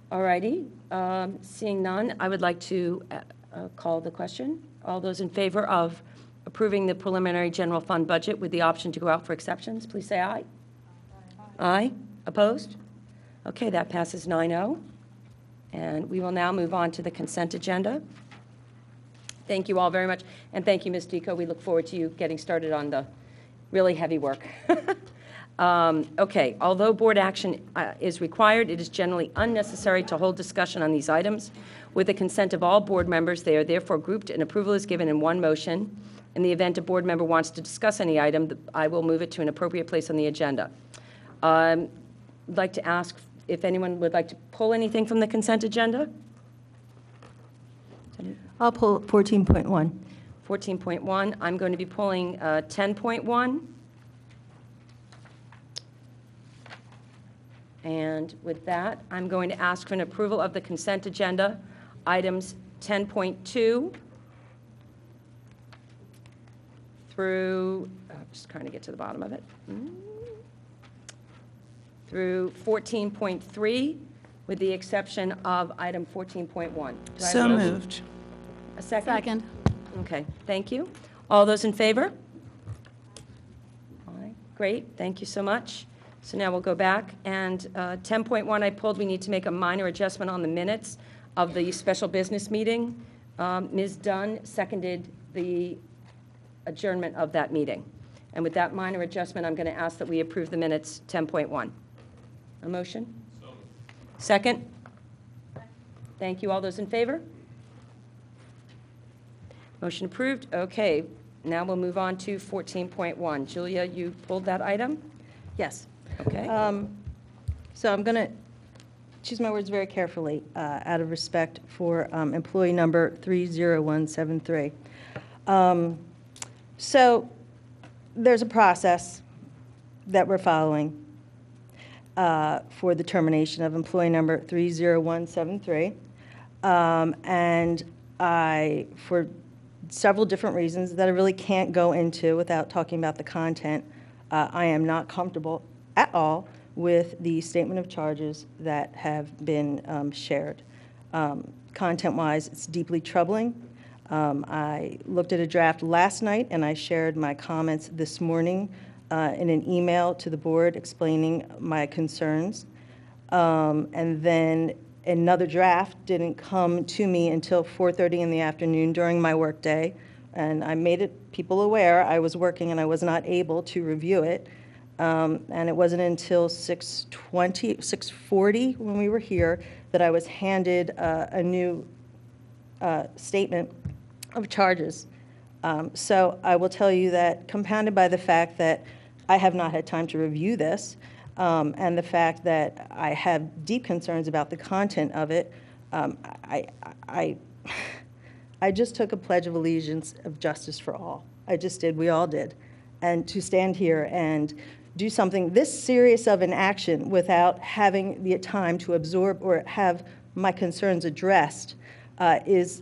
All righty, um, seeing none, I would like to uh, uh, call the question. All those in favor of approving the preliminary general fund budget with the option to go out for exceptions, please say aye. Aye. Opposed? Okay, that passes 9-0. And we will now move on to the consent agenda. Thank you all very much, and thank you, Ms. Deco. We look forward to you getting started on the really heavy work. Um, Okay, although board action uh, is required, it is generally unnecessary to hold discussion on these items. With the consent of all board members, they are therefore grouped and approval is given in one motion. In the event a board member wants to discuss any item, the- I will move it to an appropriate place on the agenda. Um, I'd like to ask if anyone would like to pull anything from the consent agenda? I'll pull 14.1. 14.1, I'm going to be pulling uh, 10.1. And with that, I'm going to ask for an approval of the consent agenda, items 10.2 through, I'm just trying to get to the bottom of it, Mm. through 14.3, with the exception of item 14.1. Do I have So a motion? moved. A second? Second. Okay, thank you. All those in favor? All right, great, thank you so much. So now we'll go back, and uh, 10.1 I pulled, we need to make a minor adjustment on the minutes of the special business meeting. Um, Ms. Dunn seconded the adjournment of that meeting. And with that minor adjustment, I'm going to ask that we approve the minutes 10.1. A motion? Second? Thank you. All those in favor? Motion approved. Okay, now we'll move on to 14.1. Julia, you pulled that item? Yes. Okay. Um, So I'm going to choose my words very carefully, uh, out of respect for um, employee number 30173. Um, So there's a process that we're following uh, for the termination of employee number 30173. Um, And I, for several different reasons that I really can't go into without talking about the content, uh, I am not comfortable at all with the statement of charges that have been um, shared. Um, Content-wise, it's deeply troubling. Um, I looked at a draft last night, and I shared my comments this morning uh, in an email to the board explaining my concerns. Um, And then another draft didn't come to me until 4:30 in the afternoon during my workday. And I made it, people aware, I was working and I was not able to review it. Um, And it wasn't until 6:20, 6:40, when we were here, that I was handed uh, a new uh, statement of charges. Um, So I will tell you that compounded by the fact that I have not had time to review this, um, and the fact that I have deep concerns about the content of it, um, I, I, I just took a pledge of allegiance of justice for all. I just did, we all did. And to stand here and do something this serious of an action without having the time to absorb or have my concerns addressed uh, is,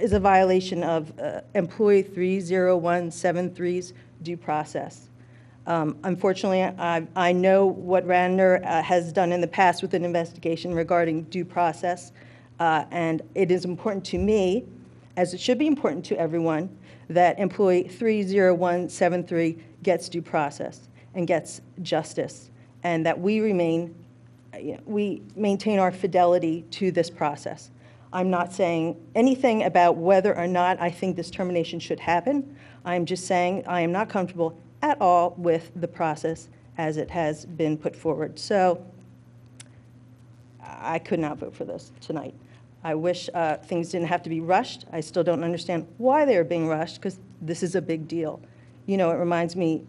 is a violation of uh, employee 30173's due process. Um, Unfortunately, I, I know what Radnor uh, has done in the past with an investigation regarding due process, uh, and it is important to me, as it should be important to everyone, that employee 30173 gets due process and gets justice. and that we remain, uh, you know, we maintain our fidelity to this process. I'm not saying anything about whether or not I think this termination should happen. I'm just saying I am not comfortable at all with the process as it has been put forward. So I could not vote for this tonight. I wish uh, things didn't have to be rushed. I still don't understand why they're being rushed because this is a big deal. You know, it reminds me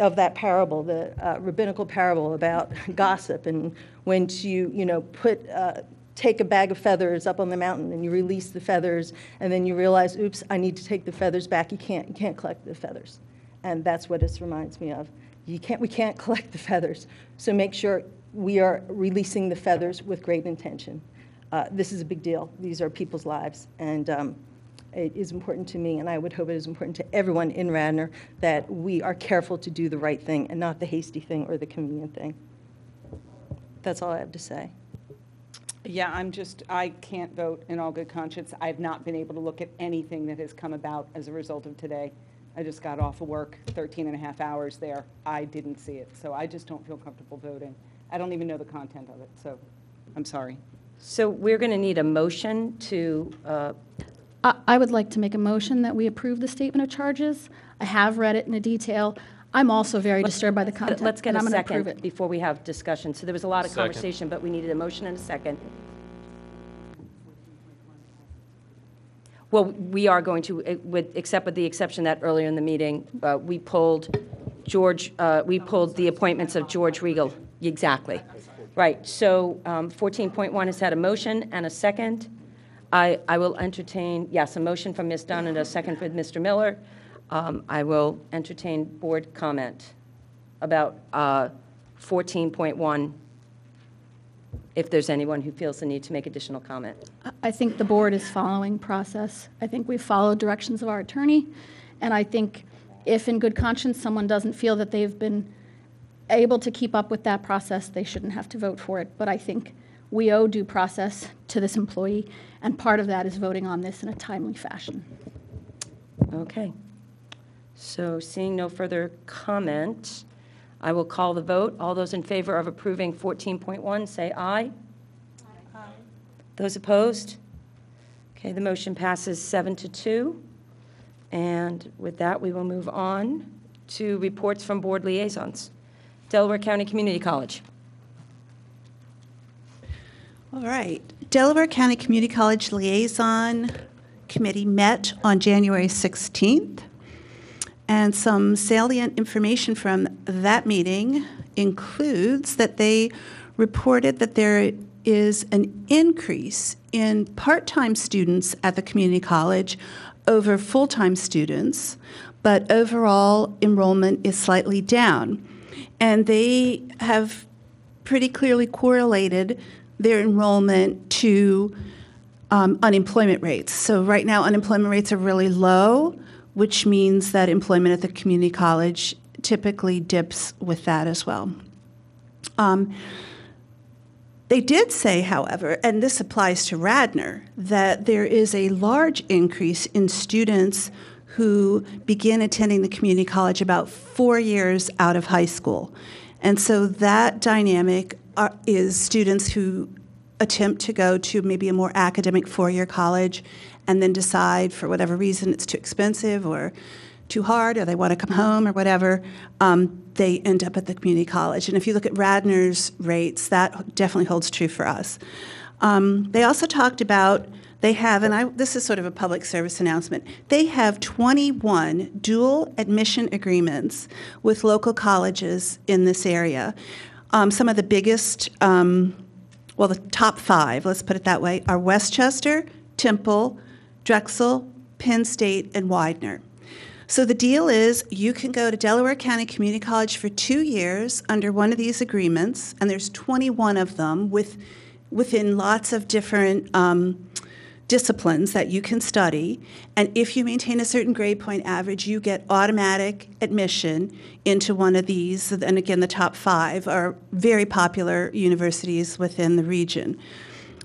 of that parable, the uh, rabbinical parable about gossip and when you, you know, put, uh, take a bag of feathers up on the mountain and you release the feathers and then you realize, oops, I need to take the feathers back. You can't, you can't collect the feathers. And that's what this reminds me of. You can't, we can't collect the feathers. So make sure we are releasing the feathers with great intention. Uh, this is a big deal. These are people's lives. And um, it is important to me, and I would hope it is important to everyone in Radnor, that we are careful to do the right thing and not the hasty thing or the convenient thing. That's all I have to say. Yeah, I'm just, I can't vote in all good conscience. I've not been able to look at anything that has come about as a result of today. I just got off of work, 13 and a half hours there. I didn't see it, so I just don't feel comfortable voting. I don't even know the content of it, so I'm sorry. So we're going to need a motion to, uh, I I would like to make a motion that we approve the statement of charges. I have read it in a detail. I'm also very disturbed by the content. let's get and a I'm gonna approve second it. before we have discussion. So there was a lot of Second. conversation, but we needed a motion and a second. Well, we are going to, eh, with, except with the exception that earlier in the meeting, uh, we pulled George, uh, we pulled the appointments of George Regal. Exactly. Right. So um, 14.1 has had a motion and a second. I, I will entertain, yes, a motion from Ms. Dunn and a second from Mr. Miller. Um, I will entertain board comment about uh, 14.1, if there's anyone who feels the need to make additional comment. I- I think the board is following process. I think we've followed directions of our attorney, and I think if in good conscience someone doesn't feel that they've been able to keep up with that process, they shouldn't have to vote for it. But I think we owe due process to this employee, and part of that is voting on this in a timely fashion. Okay. So seeing no further comment, I will call the vote. All those in favor of approving 14.1, say aye. Aye. Those opposed? Okay, the motion passes seven to two. And with that, we will move on to reports from board liaisons. Delaware County Community College. All right. Delaware County Community College Liaison Committee met on January 16th. And some salient information from that meeting includes that they reported that there is an increase in part-time students at the community college over full-time students, but overall enrollment is slightly down. And they have pretty clearly correlated their enrollment to um, unemployment rates. So right now, unemployment rates are really low, which means that employment at the community college typically dips with that as well. Um, they did say, however, and this applies to Radnor, that there is a large increase in students who begin attending the community college about four years out of high school. And so that dynamic are, is students who attempt to go to maybe a more academic four year college and then decide for whatever reason it's too expensive or too hard or they want to come home or whatever, um, they end up at the community college. And if you look at Radnor's rates, that definitely holds true for us. Um, they also talked about they have, and I, this is sort of a public service announcement, they have 21 dual admission agreements with local colleges in this area. Um, some of the biggest, um, well, the top five, let's put it that way, are West Chester, Temple, Drexel, Penn State, and Widener. So the deal is you can go to Delaware County Community College for two years under one of these agreements, and there's 21 of them with, within lots of different um, disciplines that you can study. And if you maintain a certain grade point average, you get automatic admission into one of these. And again, the top five are very popular universities within the region.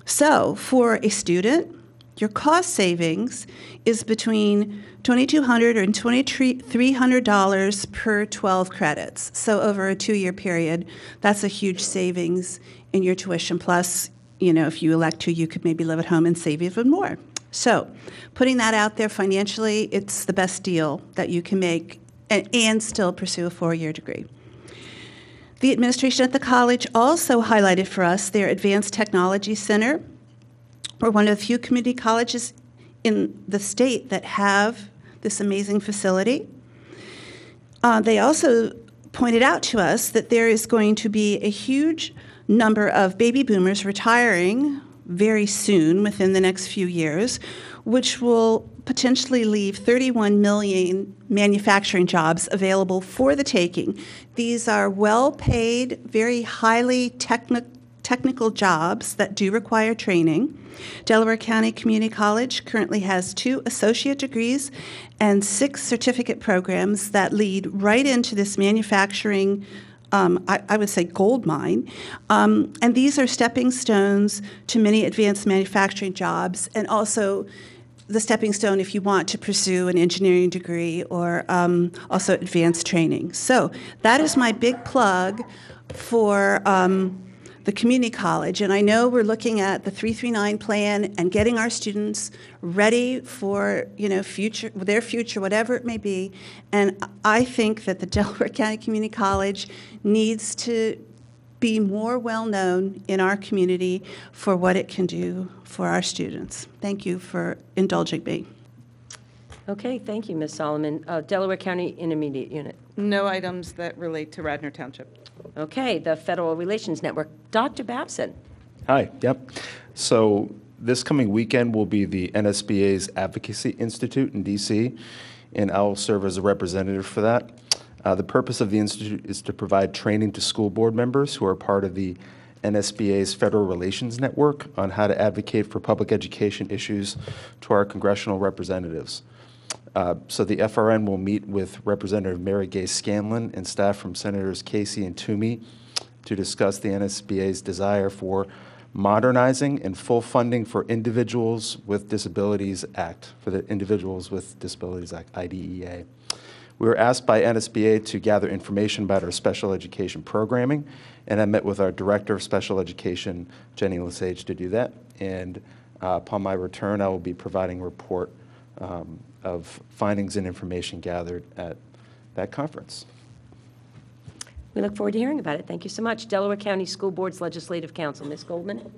So for a student, your cost savings is between $2,200 and $2,300 per 12 credits. So over a two-year period, that's a huge savings in your tuition. Plus, you know, if you elect to, you could maybe live at home and save even more. So putting that out there financially, it's the best deal that you can make and, and still pursue a four-year degree. The administration at the college also highlighted for us their Advanced Technology Center. We're one of the few community colleges in the state that have this amazing facility. Uh, they also pointed out to us that there is going to be a huge number of baby boomers retiring very soon, within the next few years, which will potentially leave 31 million manufacturing jobs available for the taking. These are well paid, very highly techni- technical jobs that do require training. Delaware County Community College currently has two associate degrees and six certificate programs that lead right into this manufacturing um, I, I, would say gold mine. Um, and these are stepping stones to many advanced manufacturing jobs, and also the stepping stone if you want to pursue an engineering degree or um, also advanced training. So that is my big plug for um, the community college. And I know we're looking at the 339 plan and getting our students ready for, you know, future, their future, whatever it may be. And I think that the Delaware County Community College needs to be more well known in our community for what it can do for our students. Thank you for indulging me. Okay, thank you, Ms. Solomon. Uh, Delaware County Intermediate Unit. No items that relate to Radnor Township. Okay, the Federal Relations Network. Dr. Babson. Hi, yep. So this coming weekend will be the NSBA's Advocacy Institute in DC, and I'll serve as a representative for that. Uh, the purpose of the Institute is to provide training to school board members who are part of the NSBA's Federal Relations Network on how to advocate for public education issues to our congressional representatives. Uh, so the FRN will meet with Representative Mary Gay Scanlon and staff from Senators Casey and Toomey to discuss the NSBA's desire for modernizing and full funding for Individuals with Disabilities Act, for the Individuals with Disabilities Act, IDEA. We were asked by NSBA to gather information about our special education programming, and I met with our Director of Special Education, Jenny Lesage, to do that. And uh, upon my return, I will be providing a report um, of findings and information gathered at that conference. We look forward to hearing about it. Thank you so much. Delaware County School Board's Legislative Council. Ms. Goldman.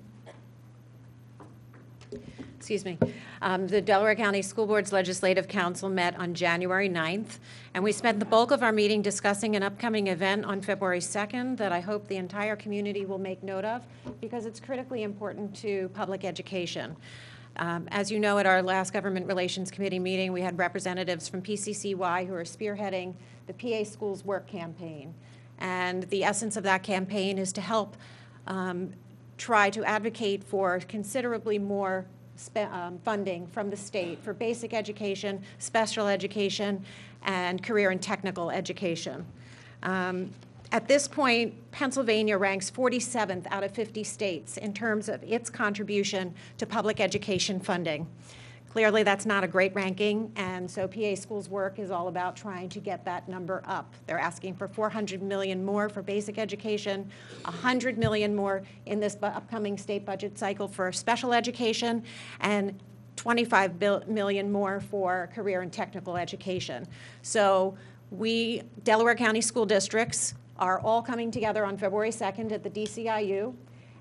Excuse me. Um, the Delaware County School Board's Legislative Council met on January 9th, and we spent the bulk of our meeting discussing an upcoming event on February 2nd that I hope the entire community will make note of because it's critically important to public education. Um, as you know, at our last Government Relations Committee meeting, we had representatives from PCCY who are spearheading the PA Schools Work campaign. And the essence of that campaign is to help um, try to advocate for considerably more um, funding from the state for basic education, special education, and career and technical education. Um, at this point, Pennsylvania ranks 47th out of 50 states in terms of its contribution to public education funding. Clearly, that's not a great ranking, and so PA Schools Work is all about trying to get that number up. They're asking for 400 million more for basic education, 100 million more in this upcoming state budget cycle for special education, and 25 million more for career and technical education. So we, Delaware County School Districts, are all coming together on February 2nd at the DCIU.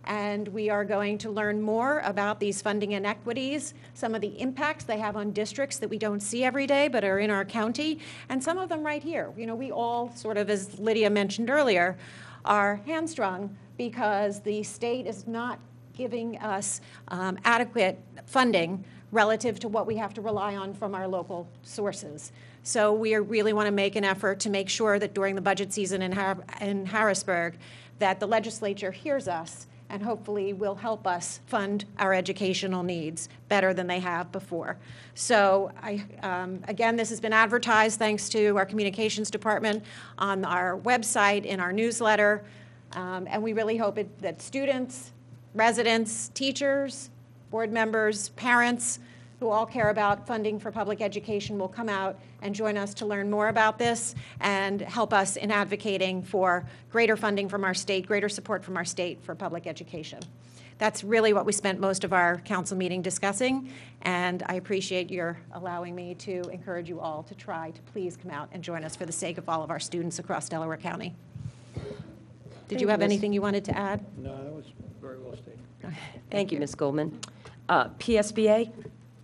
And we are going to learn more about these funding inequities, some of the impacts they have on districts that we don't see every day but are in our county, and some of them right here. You know, we all sort of, as Lydia mentioned earlier, are hamstrung because the state is not giving us um, adequate funding relative to what we have to rely on from our local sources. So we really want to make an effort to make sure that during the budget season in, Har in Harrisburg, that the legislature hears us and hopefully will help us fund our educational needs better than they have before. So I, um, again, this has been advertised thanks to our communications department on our website, in our newsletter, um, and we really hope it, that students, residents, teachers, board members, parents who all care about funding for public education will come out and join us to learn more about this and help us in advocating for greater funding from our state, greater support from our state for public education. That's really what we spent most of our council meeting discussing, and I appreciate your allowing me to encourage you all to try to please come out and join us for the sake of all of our students across Delaware County. Did you have anything you wanted to add? No, that was very well stated. Thank you, Ms. Goldman. Uh, PSBA,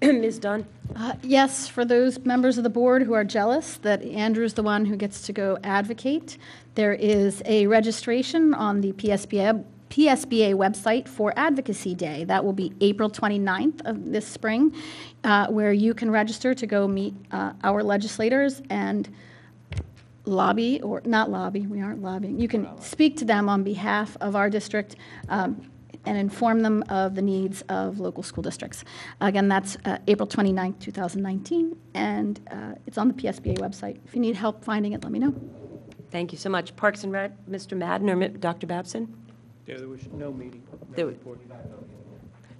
Ms. Dunn? Uh, Yes, for those members of the board who are jealous that Andrew's the one who gets to go advocate, there is a registration on the PSBA, PSBA website for Advocacy Day. That will be April 29th of this spring, uh, where you can register to go meet uh, our legislators and lobby, or not lobby, we aren't lobbying. You can speak to them on behalf of our district um, and inform them of the needs of local school districts. Again, that's uh, April 29th, 2019, and uh, it's on the PSBA website. If you need help finding it, let me know. Thank you so much. Parks and Rec, Mr. Madden or Dr. Babson? Yeah, there was no meeting. no There- report.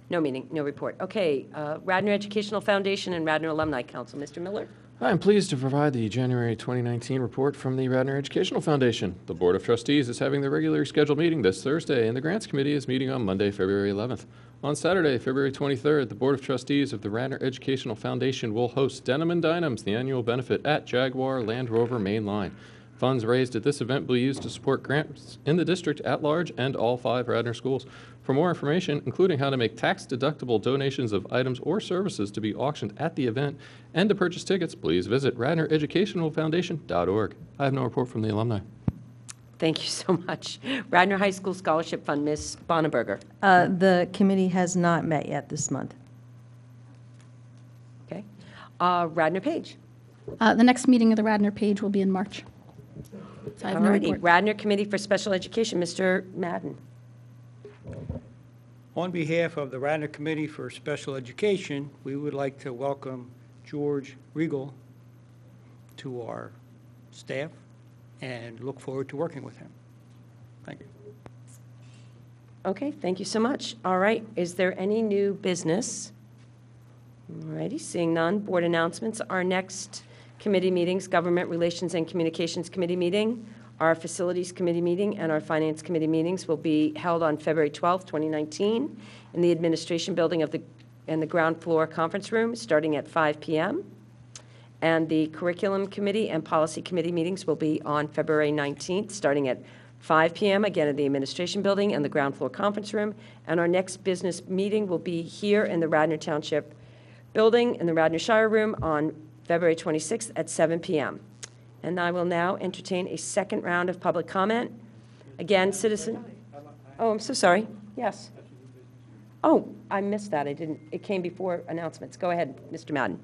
No meeting, no report. Okay, uh, Radnor Educational Foundation and Radnor Alumni Council. Mr. Miller? I'm pleased to provide the January 2019 report from the Radnor Educational Foundation. The Board of Trustees is having their regularly scheduled meeting this Thursday, and the Grants Committee is meeting on Monday, February 11th. On Saturday, February 23rd, the Board of Trustees of the Radnor Educational Foundation will host Denim and Diamonds, the annual benefit at Jaguar Land Rover Main Line. Funds raised at this event will be used to support grants in the district at large and all five Radnor schools. For more information, including how to make tax-deductible donations of items or services to be auctioned at the event and to purchase tickets, please visit radnoreducationalfoundation.org. I have no report from the alumni. Thank you so much. Radnor High School Scholarship Fund, Ms. Bonneberger. Uh, The committee has not met yet this month. Okay. Uh, Radnor Page. Uh, The next meeting of the Radnor page will be in March. So I have no Alrighty, report. Radnor Committee for Special Education, Mr. Madden. On behalf of the Radnor Committee for Special Education, we would like to welcome George Regal to our staff and look forward to working with him. Thank you. Okay, thank you so much. All right, is there any new business? Alrighty, seeing none, board announcements. Our next committee meetings, Government Relations and Communications Committee meeting, our Facilities Committee meeting, and our Finance Committee meetings will be held on February 12th, 2019, in the Administration Building of the, in the ground floor conference room, starting at 5 PM. And the Curriculum Committee and Policy Committee meetings will be on February 19th, starting at 5 PM, again in the Administration Building and the ground floor conference room. And our next business meeting will be here in the Radnor Township Building in the Radnorshire Room on February 26th at 7 PM. And I will now entertain a second round of public comment. Again, citizen, oh, I'm so sorry. Yes. Oh, I missed that. I didn't, it came before announcements. Go ahead, Mr. Madden.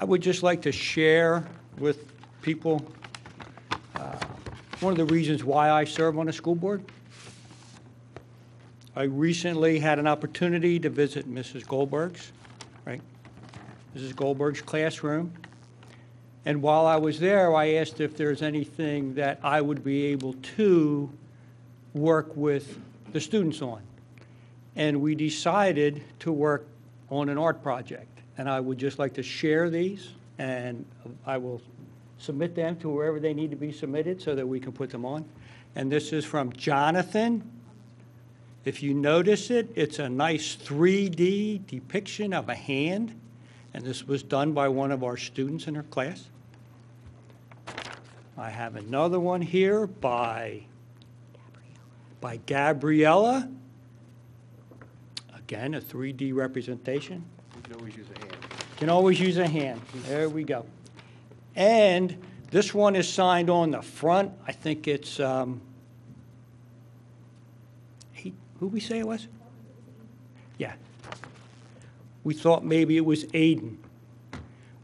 I would just like to share with people uh, one of the reasons why I serve on the school board. I recently had an opportunity to visit Mrs. Goldberg's, right? Mrs. Goldberg's classroom. And while I was there, I asked if there's anything that I would be able to work with the students on. And we decided to work on an art project. And I would just like to share these, and I will submit them to wherever they need to be submitted so that we can put them on. And this is from Jonathan. If you notice it, it's a nice 3D depiction of a hand, and this was done by one of our students in her class. I have another one here by, by Gabriella. Again, a 3D representation. You can always use a hand. Can always use a hand. There we go. And this one is signed on the front. I think it's, um, who we say it was? Yeah. We thought maybe it was Aiden.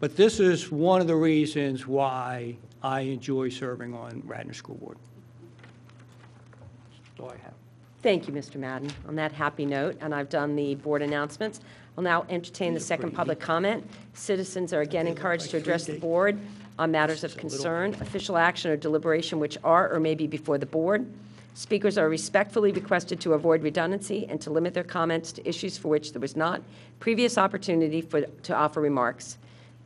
But this is one of the reasons why I enjoy serving on Radnor School Board. That's all I have. Thank you, Mr. Madden, on that happy note, and I've done the board announcements. I'll now entertain the second public comment. Citizens are again encouraged to address the board on matters of concern, official action, or deliberation which are or may be before the board. Speakers are respectfully requested to avoid redundancy and to limit their comments to issues for which there was not previous opportunity for, to offer remarks.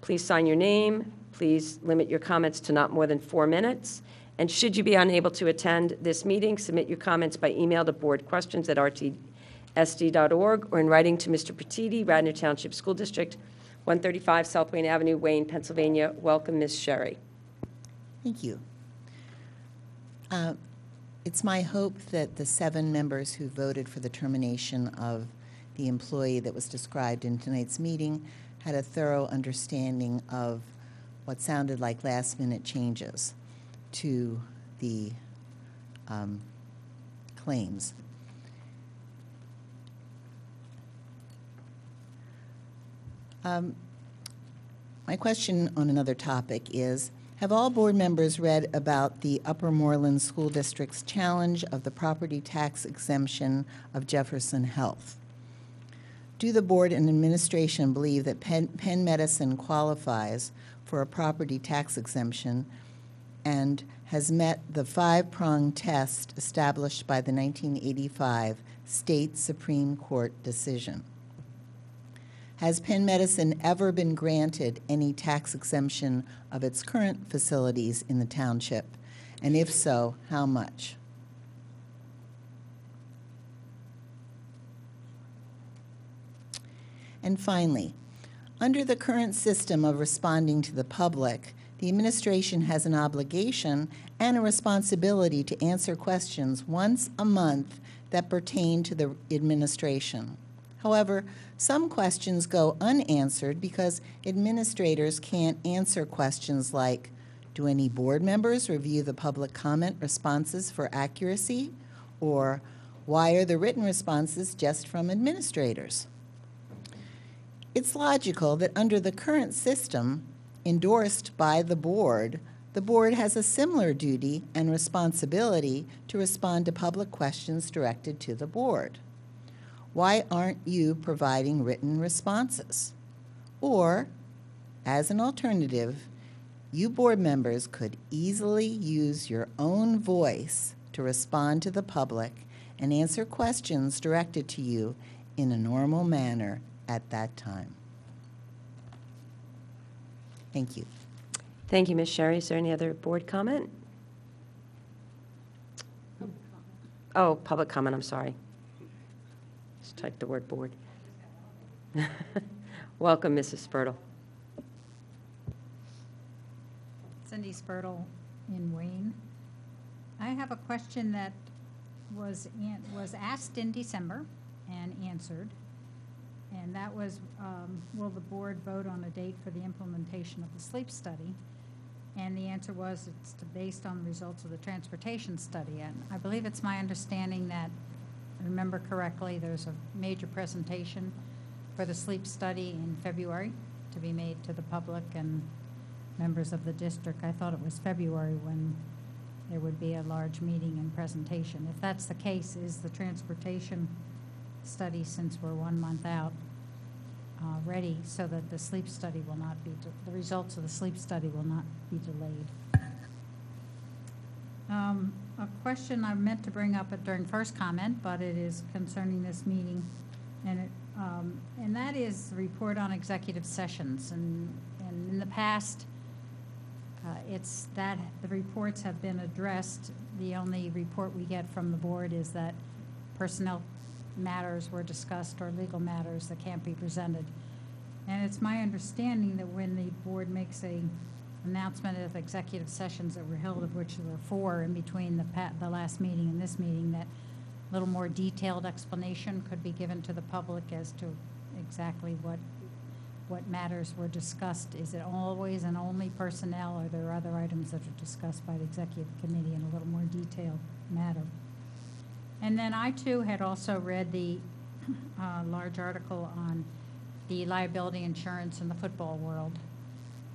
Please sign your name. Please limit your comments to not more than four minutes. And should you be unable to attend this meeting, submit your comments by email to boardquestions@rtsd.org or in writing to Mr. Petiti, Radnor Township School District, 135 South Wayne Avenue, Wayne, Pennsylvania. Welcome, Ms. Sherry. Thank you. Uh, It's my hope that the seven members who voted for the termination of the employee that was described in tonight's meeting had a thorough understanding of what sounded like last-minute changes to the um, claims. Um, My question on another topic is, have all board members read about the Upper Moreland School District's challenge of the property tax exemption of Jefferson Health? Do the board and administration believe that Penn Medicine qualifies for a property tax exemption and has met the five-prong test established by the 1985 State Supreme Court decision? Has Penn Medicine ever been granted any tax exemption of its current facilities in the township? And if so, how much? And finally, under the current system of responding to the public, the administration has an obligation and a responsibility to answer questions once a month that pertain to the administration. However, some questions go unanswered because administrators can't answer questions like, do any board members review the public comment responses for accuracy? Or, why are the written responses just from administrators? It's logical that under the current system endorsed by the board, the board has a similar duty and responsibility to respond to public questions directed to the board. Why aren't you providing written responses? Or, as an alternative, you board members could easily use your own voice to respond to the public and answer questions directed to you in a normal manner at that time. Thank you. Thank you, Ms. Sherry. Is there any other board comment? Oh, public comment, I'm sorry. Just typed the word board. Welcome, Mrs. Spurtle. Cindy Spurtle in Wayne. I have a question that was, an- was asked in December and answered. And that was, um, will the board vote on a date for the implementation of the sleep study? And the answer was, it's to- based on the results of the transportation study. And I believe it's my understanding that, I remember correctly, there's a major presentation for the sleep study in February to be made to the public and members of the district. I thought it was February when there would be a large meeting and presentation. If that's the case, is the transportation study, since we're one month out, uh, ready so that the sleep study will not be, the results of the sleep study will not be delayed? Um, A question I meant to bring up during first comment, but it is concerning this meeting, and it, um, and that is the report on executive sessions. And, and in the past, uh, it's that, the reports have been addressed. The only report we get from the board is that personnel matters were discussed or legal matters that can't be presented. And it's my understanding that when the board makes a announcement of executive sessions that were held, of which there were four in between the the last meeting and this meeting, that a little more detailed explanation could be given to the public as to exactly what, what matters were discussed. Is it always and only personnel, or are there other items that are discussed by the executive committee in a little more detailed matter? And then I too had also read the uh, large article on the liability insurance in the football world.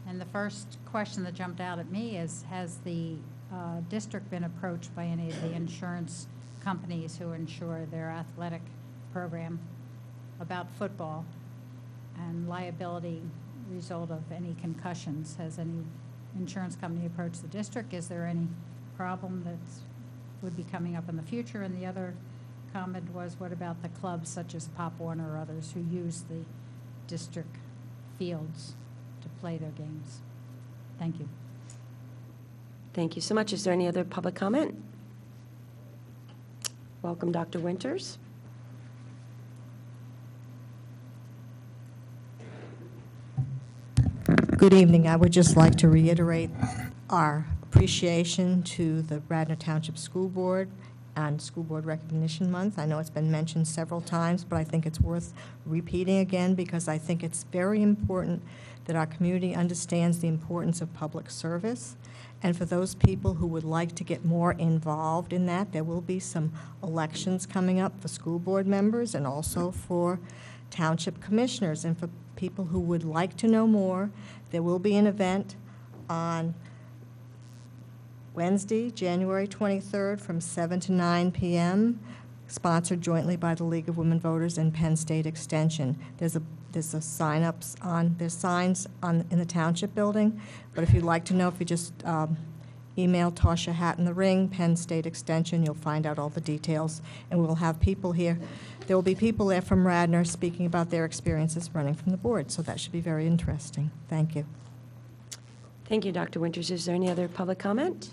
And the first question that jumped out at me is, has the uh, district been approached by any of the insurance companies who insure their athletic program about football and liability result of any concussions? Has any insurance company approached the district? Is there any problem that's would be coming up in the future. And the other comment was, what about the clubs such as Pop Warner or others who use the district fields to play their games? Thank you. Thank you so much. Is there any other public comment? Welcome, Dr. Winters. Good evening. I would just like to reiterate our appreciation to the Radnor Township School Board and School Board Recognition Month. I know it's been mentioned several times, but I think it's worth repeating again because I think it's very important that our community understands the importance of public service. And for those people who would like to get more involved in that, there will be some elections coming up for school board members and also for township commissioners. And for people who would like to know more, there will be an event on Wednesday, January 23rd, from 7 to 9 p.m., sponsored jointly by the League of Women Voters and Penn State Extension. There's a there's a sign-ups on there's signs on in the township building, but if you'd like to know, if you just um, email Tasha Hat in the Ring, Penn State Extension, you'll find out all the details, and we'll have people here. There will be people there from Radnor speaking about their experiences running from the board, so that should be very interesting. Thank you. Thank you, Dr. Winters. Is there any other public comment?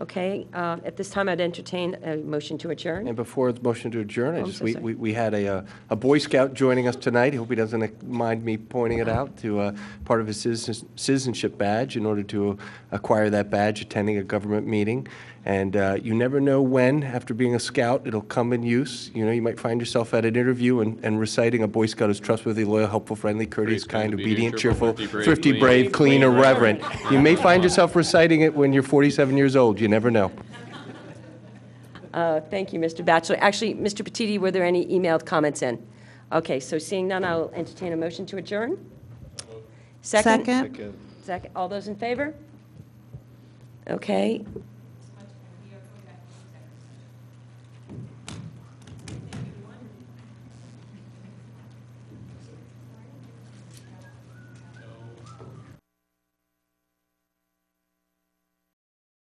Okay, uh, at this time, I'd entertain a motion to adjourn. And before the motion to adjourn, I Oh, I'm just, so we, sorry. we we had a, uh, a Boy Scout joining us tonight. I Hope he doesn't mind me pointing it out to, uh, part of his citizen- citizenship badge in order to acquire that badge, attending a government meeting. And uh, you never know when, after being a scout, it'll come in use. You know, you might find yourself at an interview and, and reciting a Boy Scout as trustworthy, loyal, helpful, friendly, courteous, kind, obedient, cheerful, thrifty, brave, clean, or reverent. You may find yourself reciting it when you're 47 years old. You never know. Uh, Thank you, Mr. Batchelor. Actually, Mr. Petiti, were there any emailed comments in? Okay, so seeing none, I'll entertain a motion to adjourn. Second? Second. Second. All those in favor? Okay.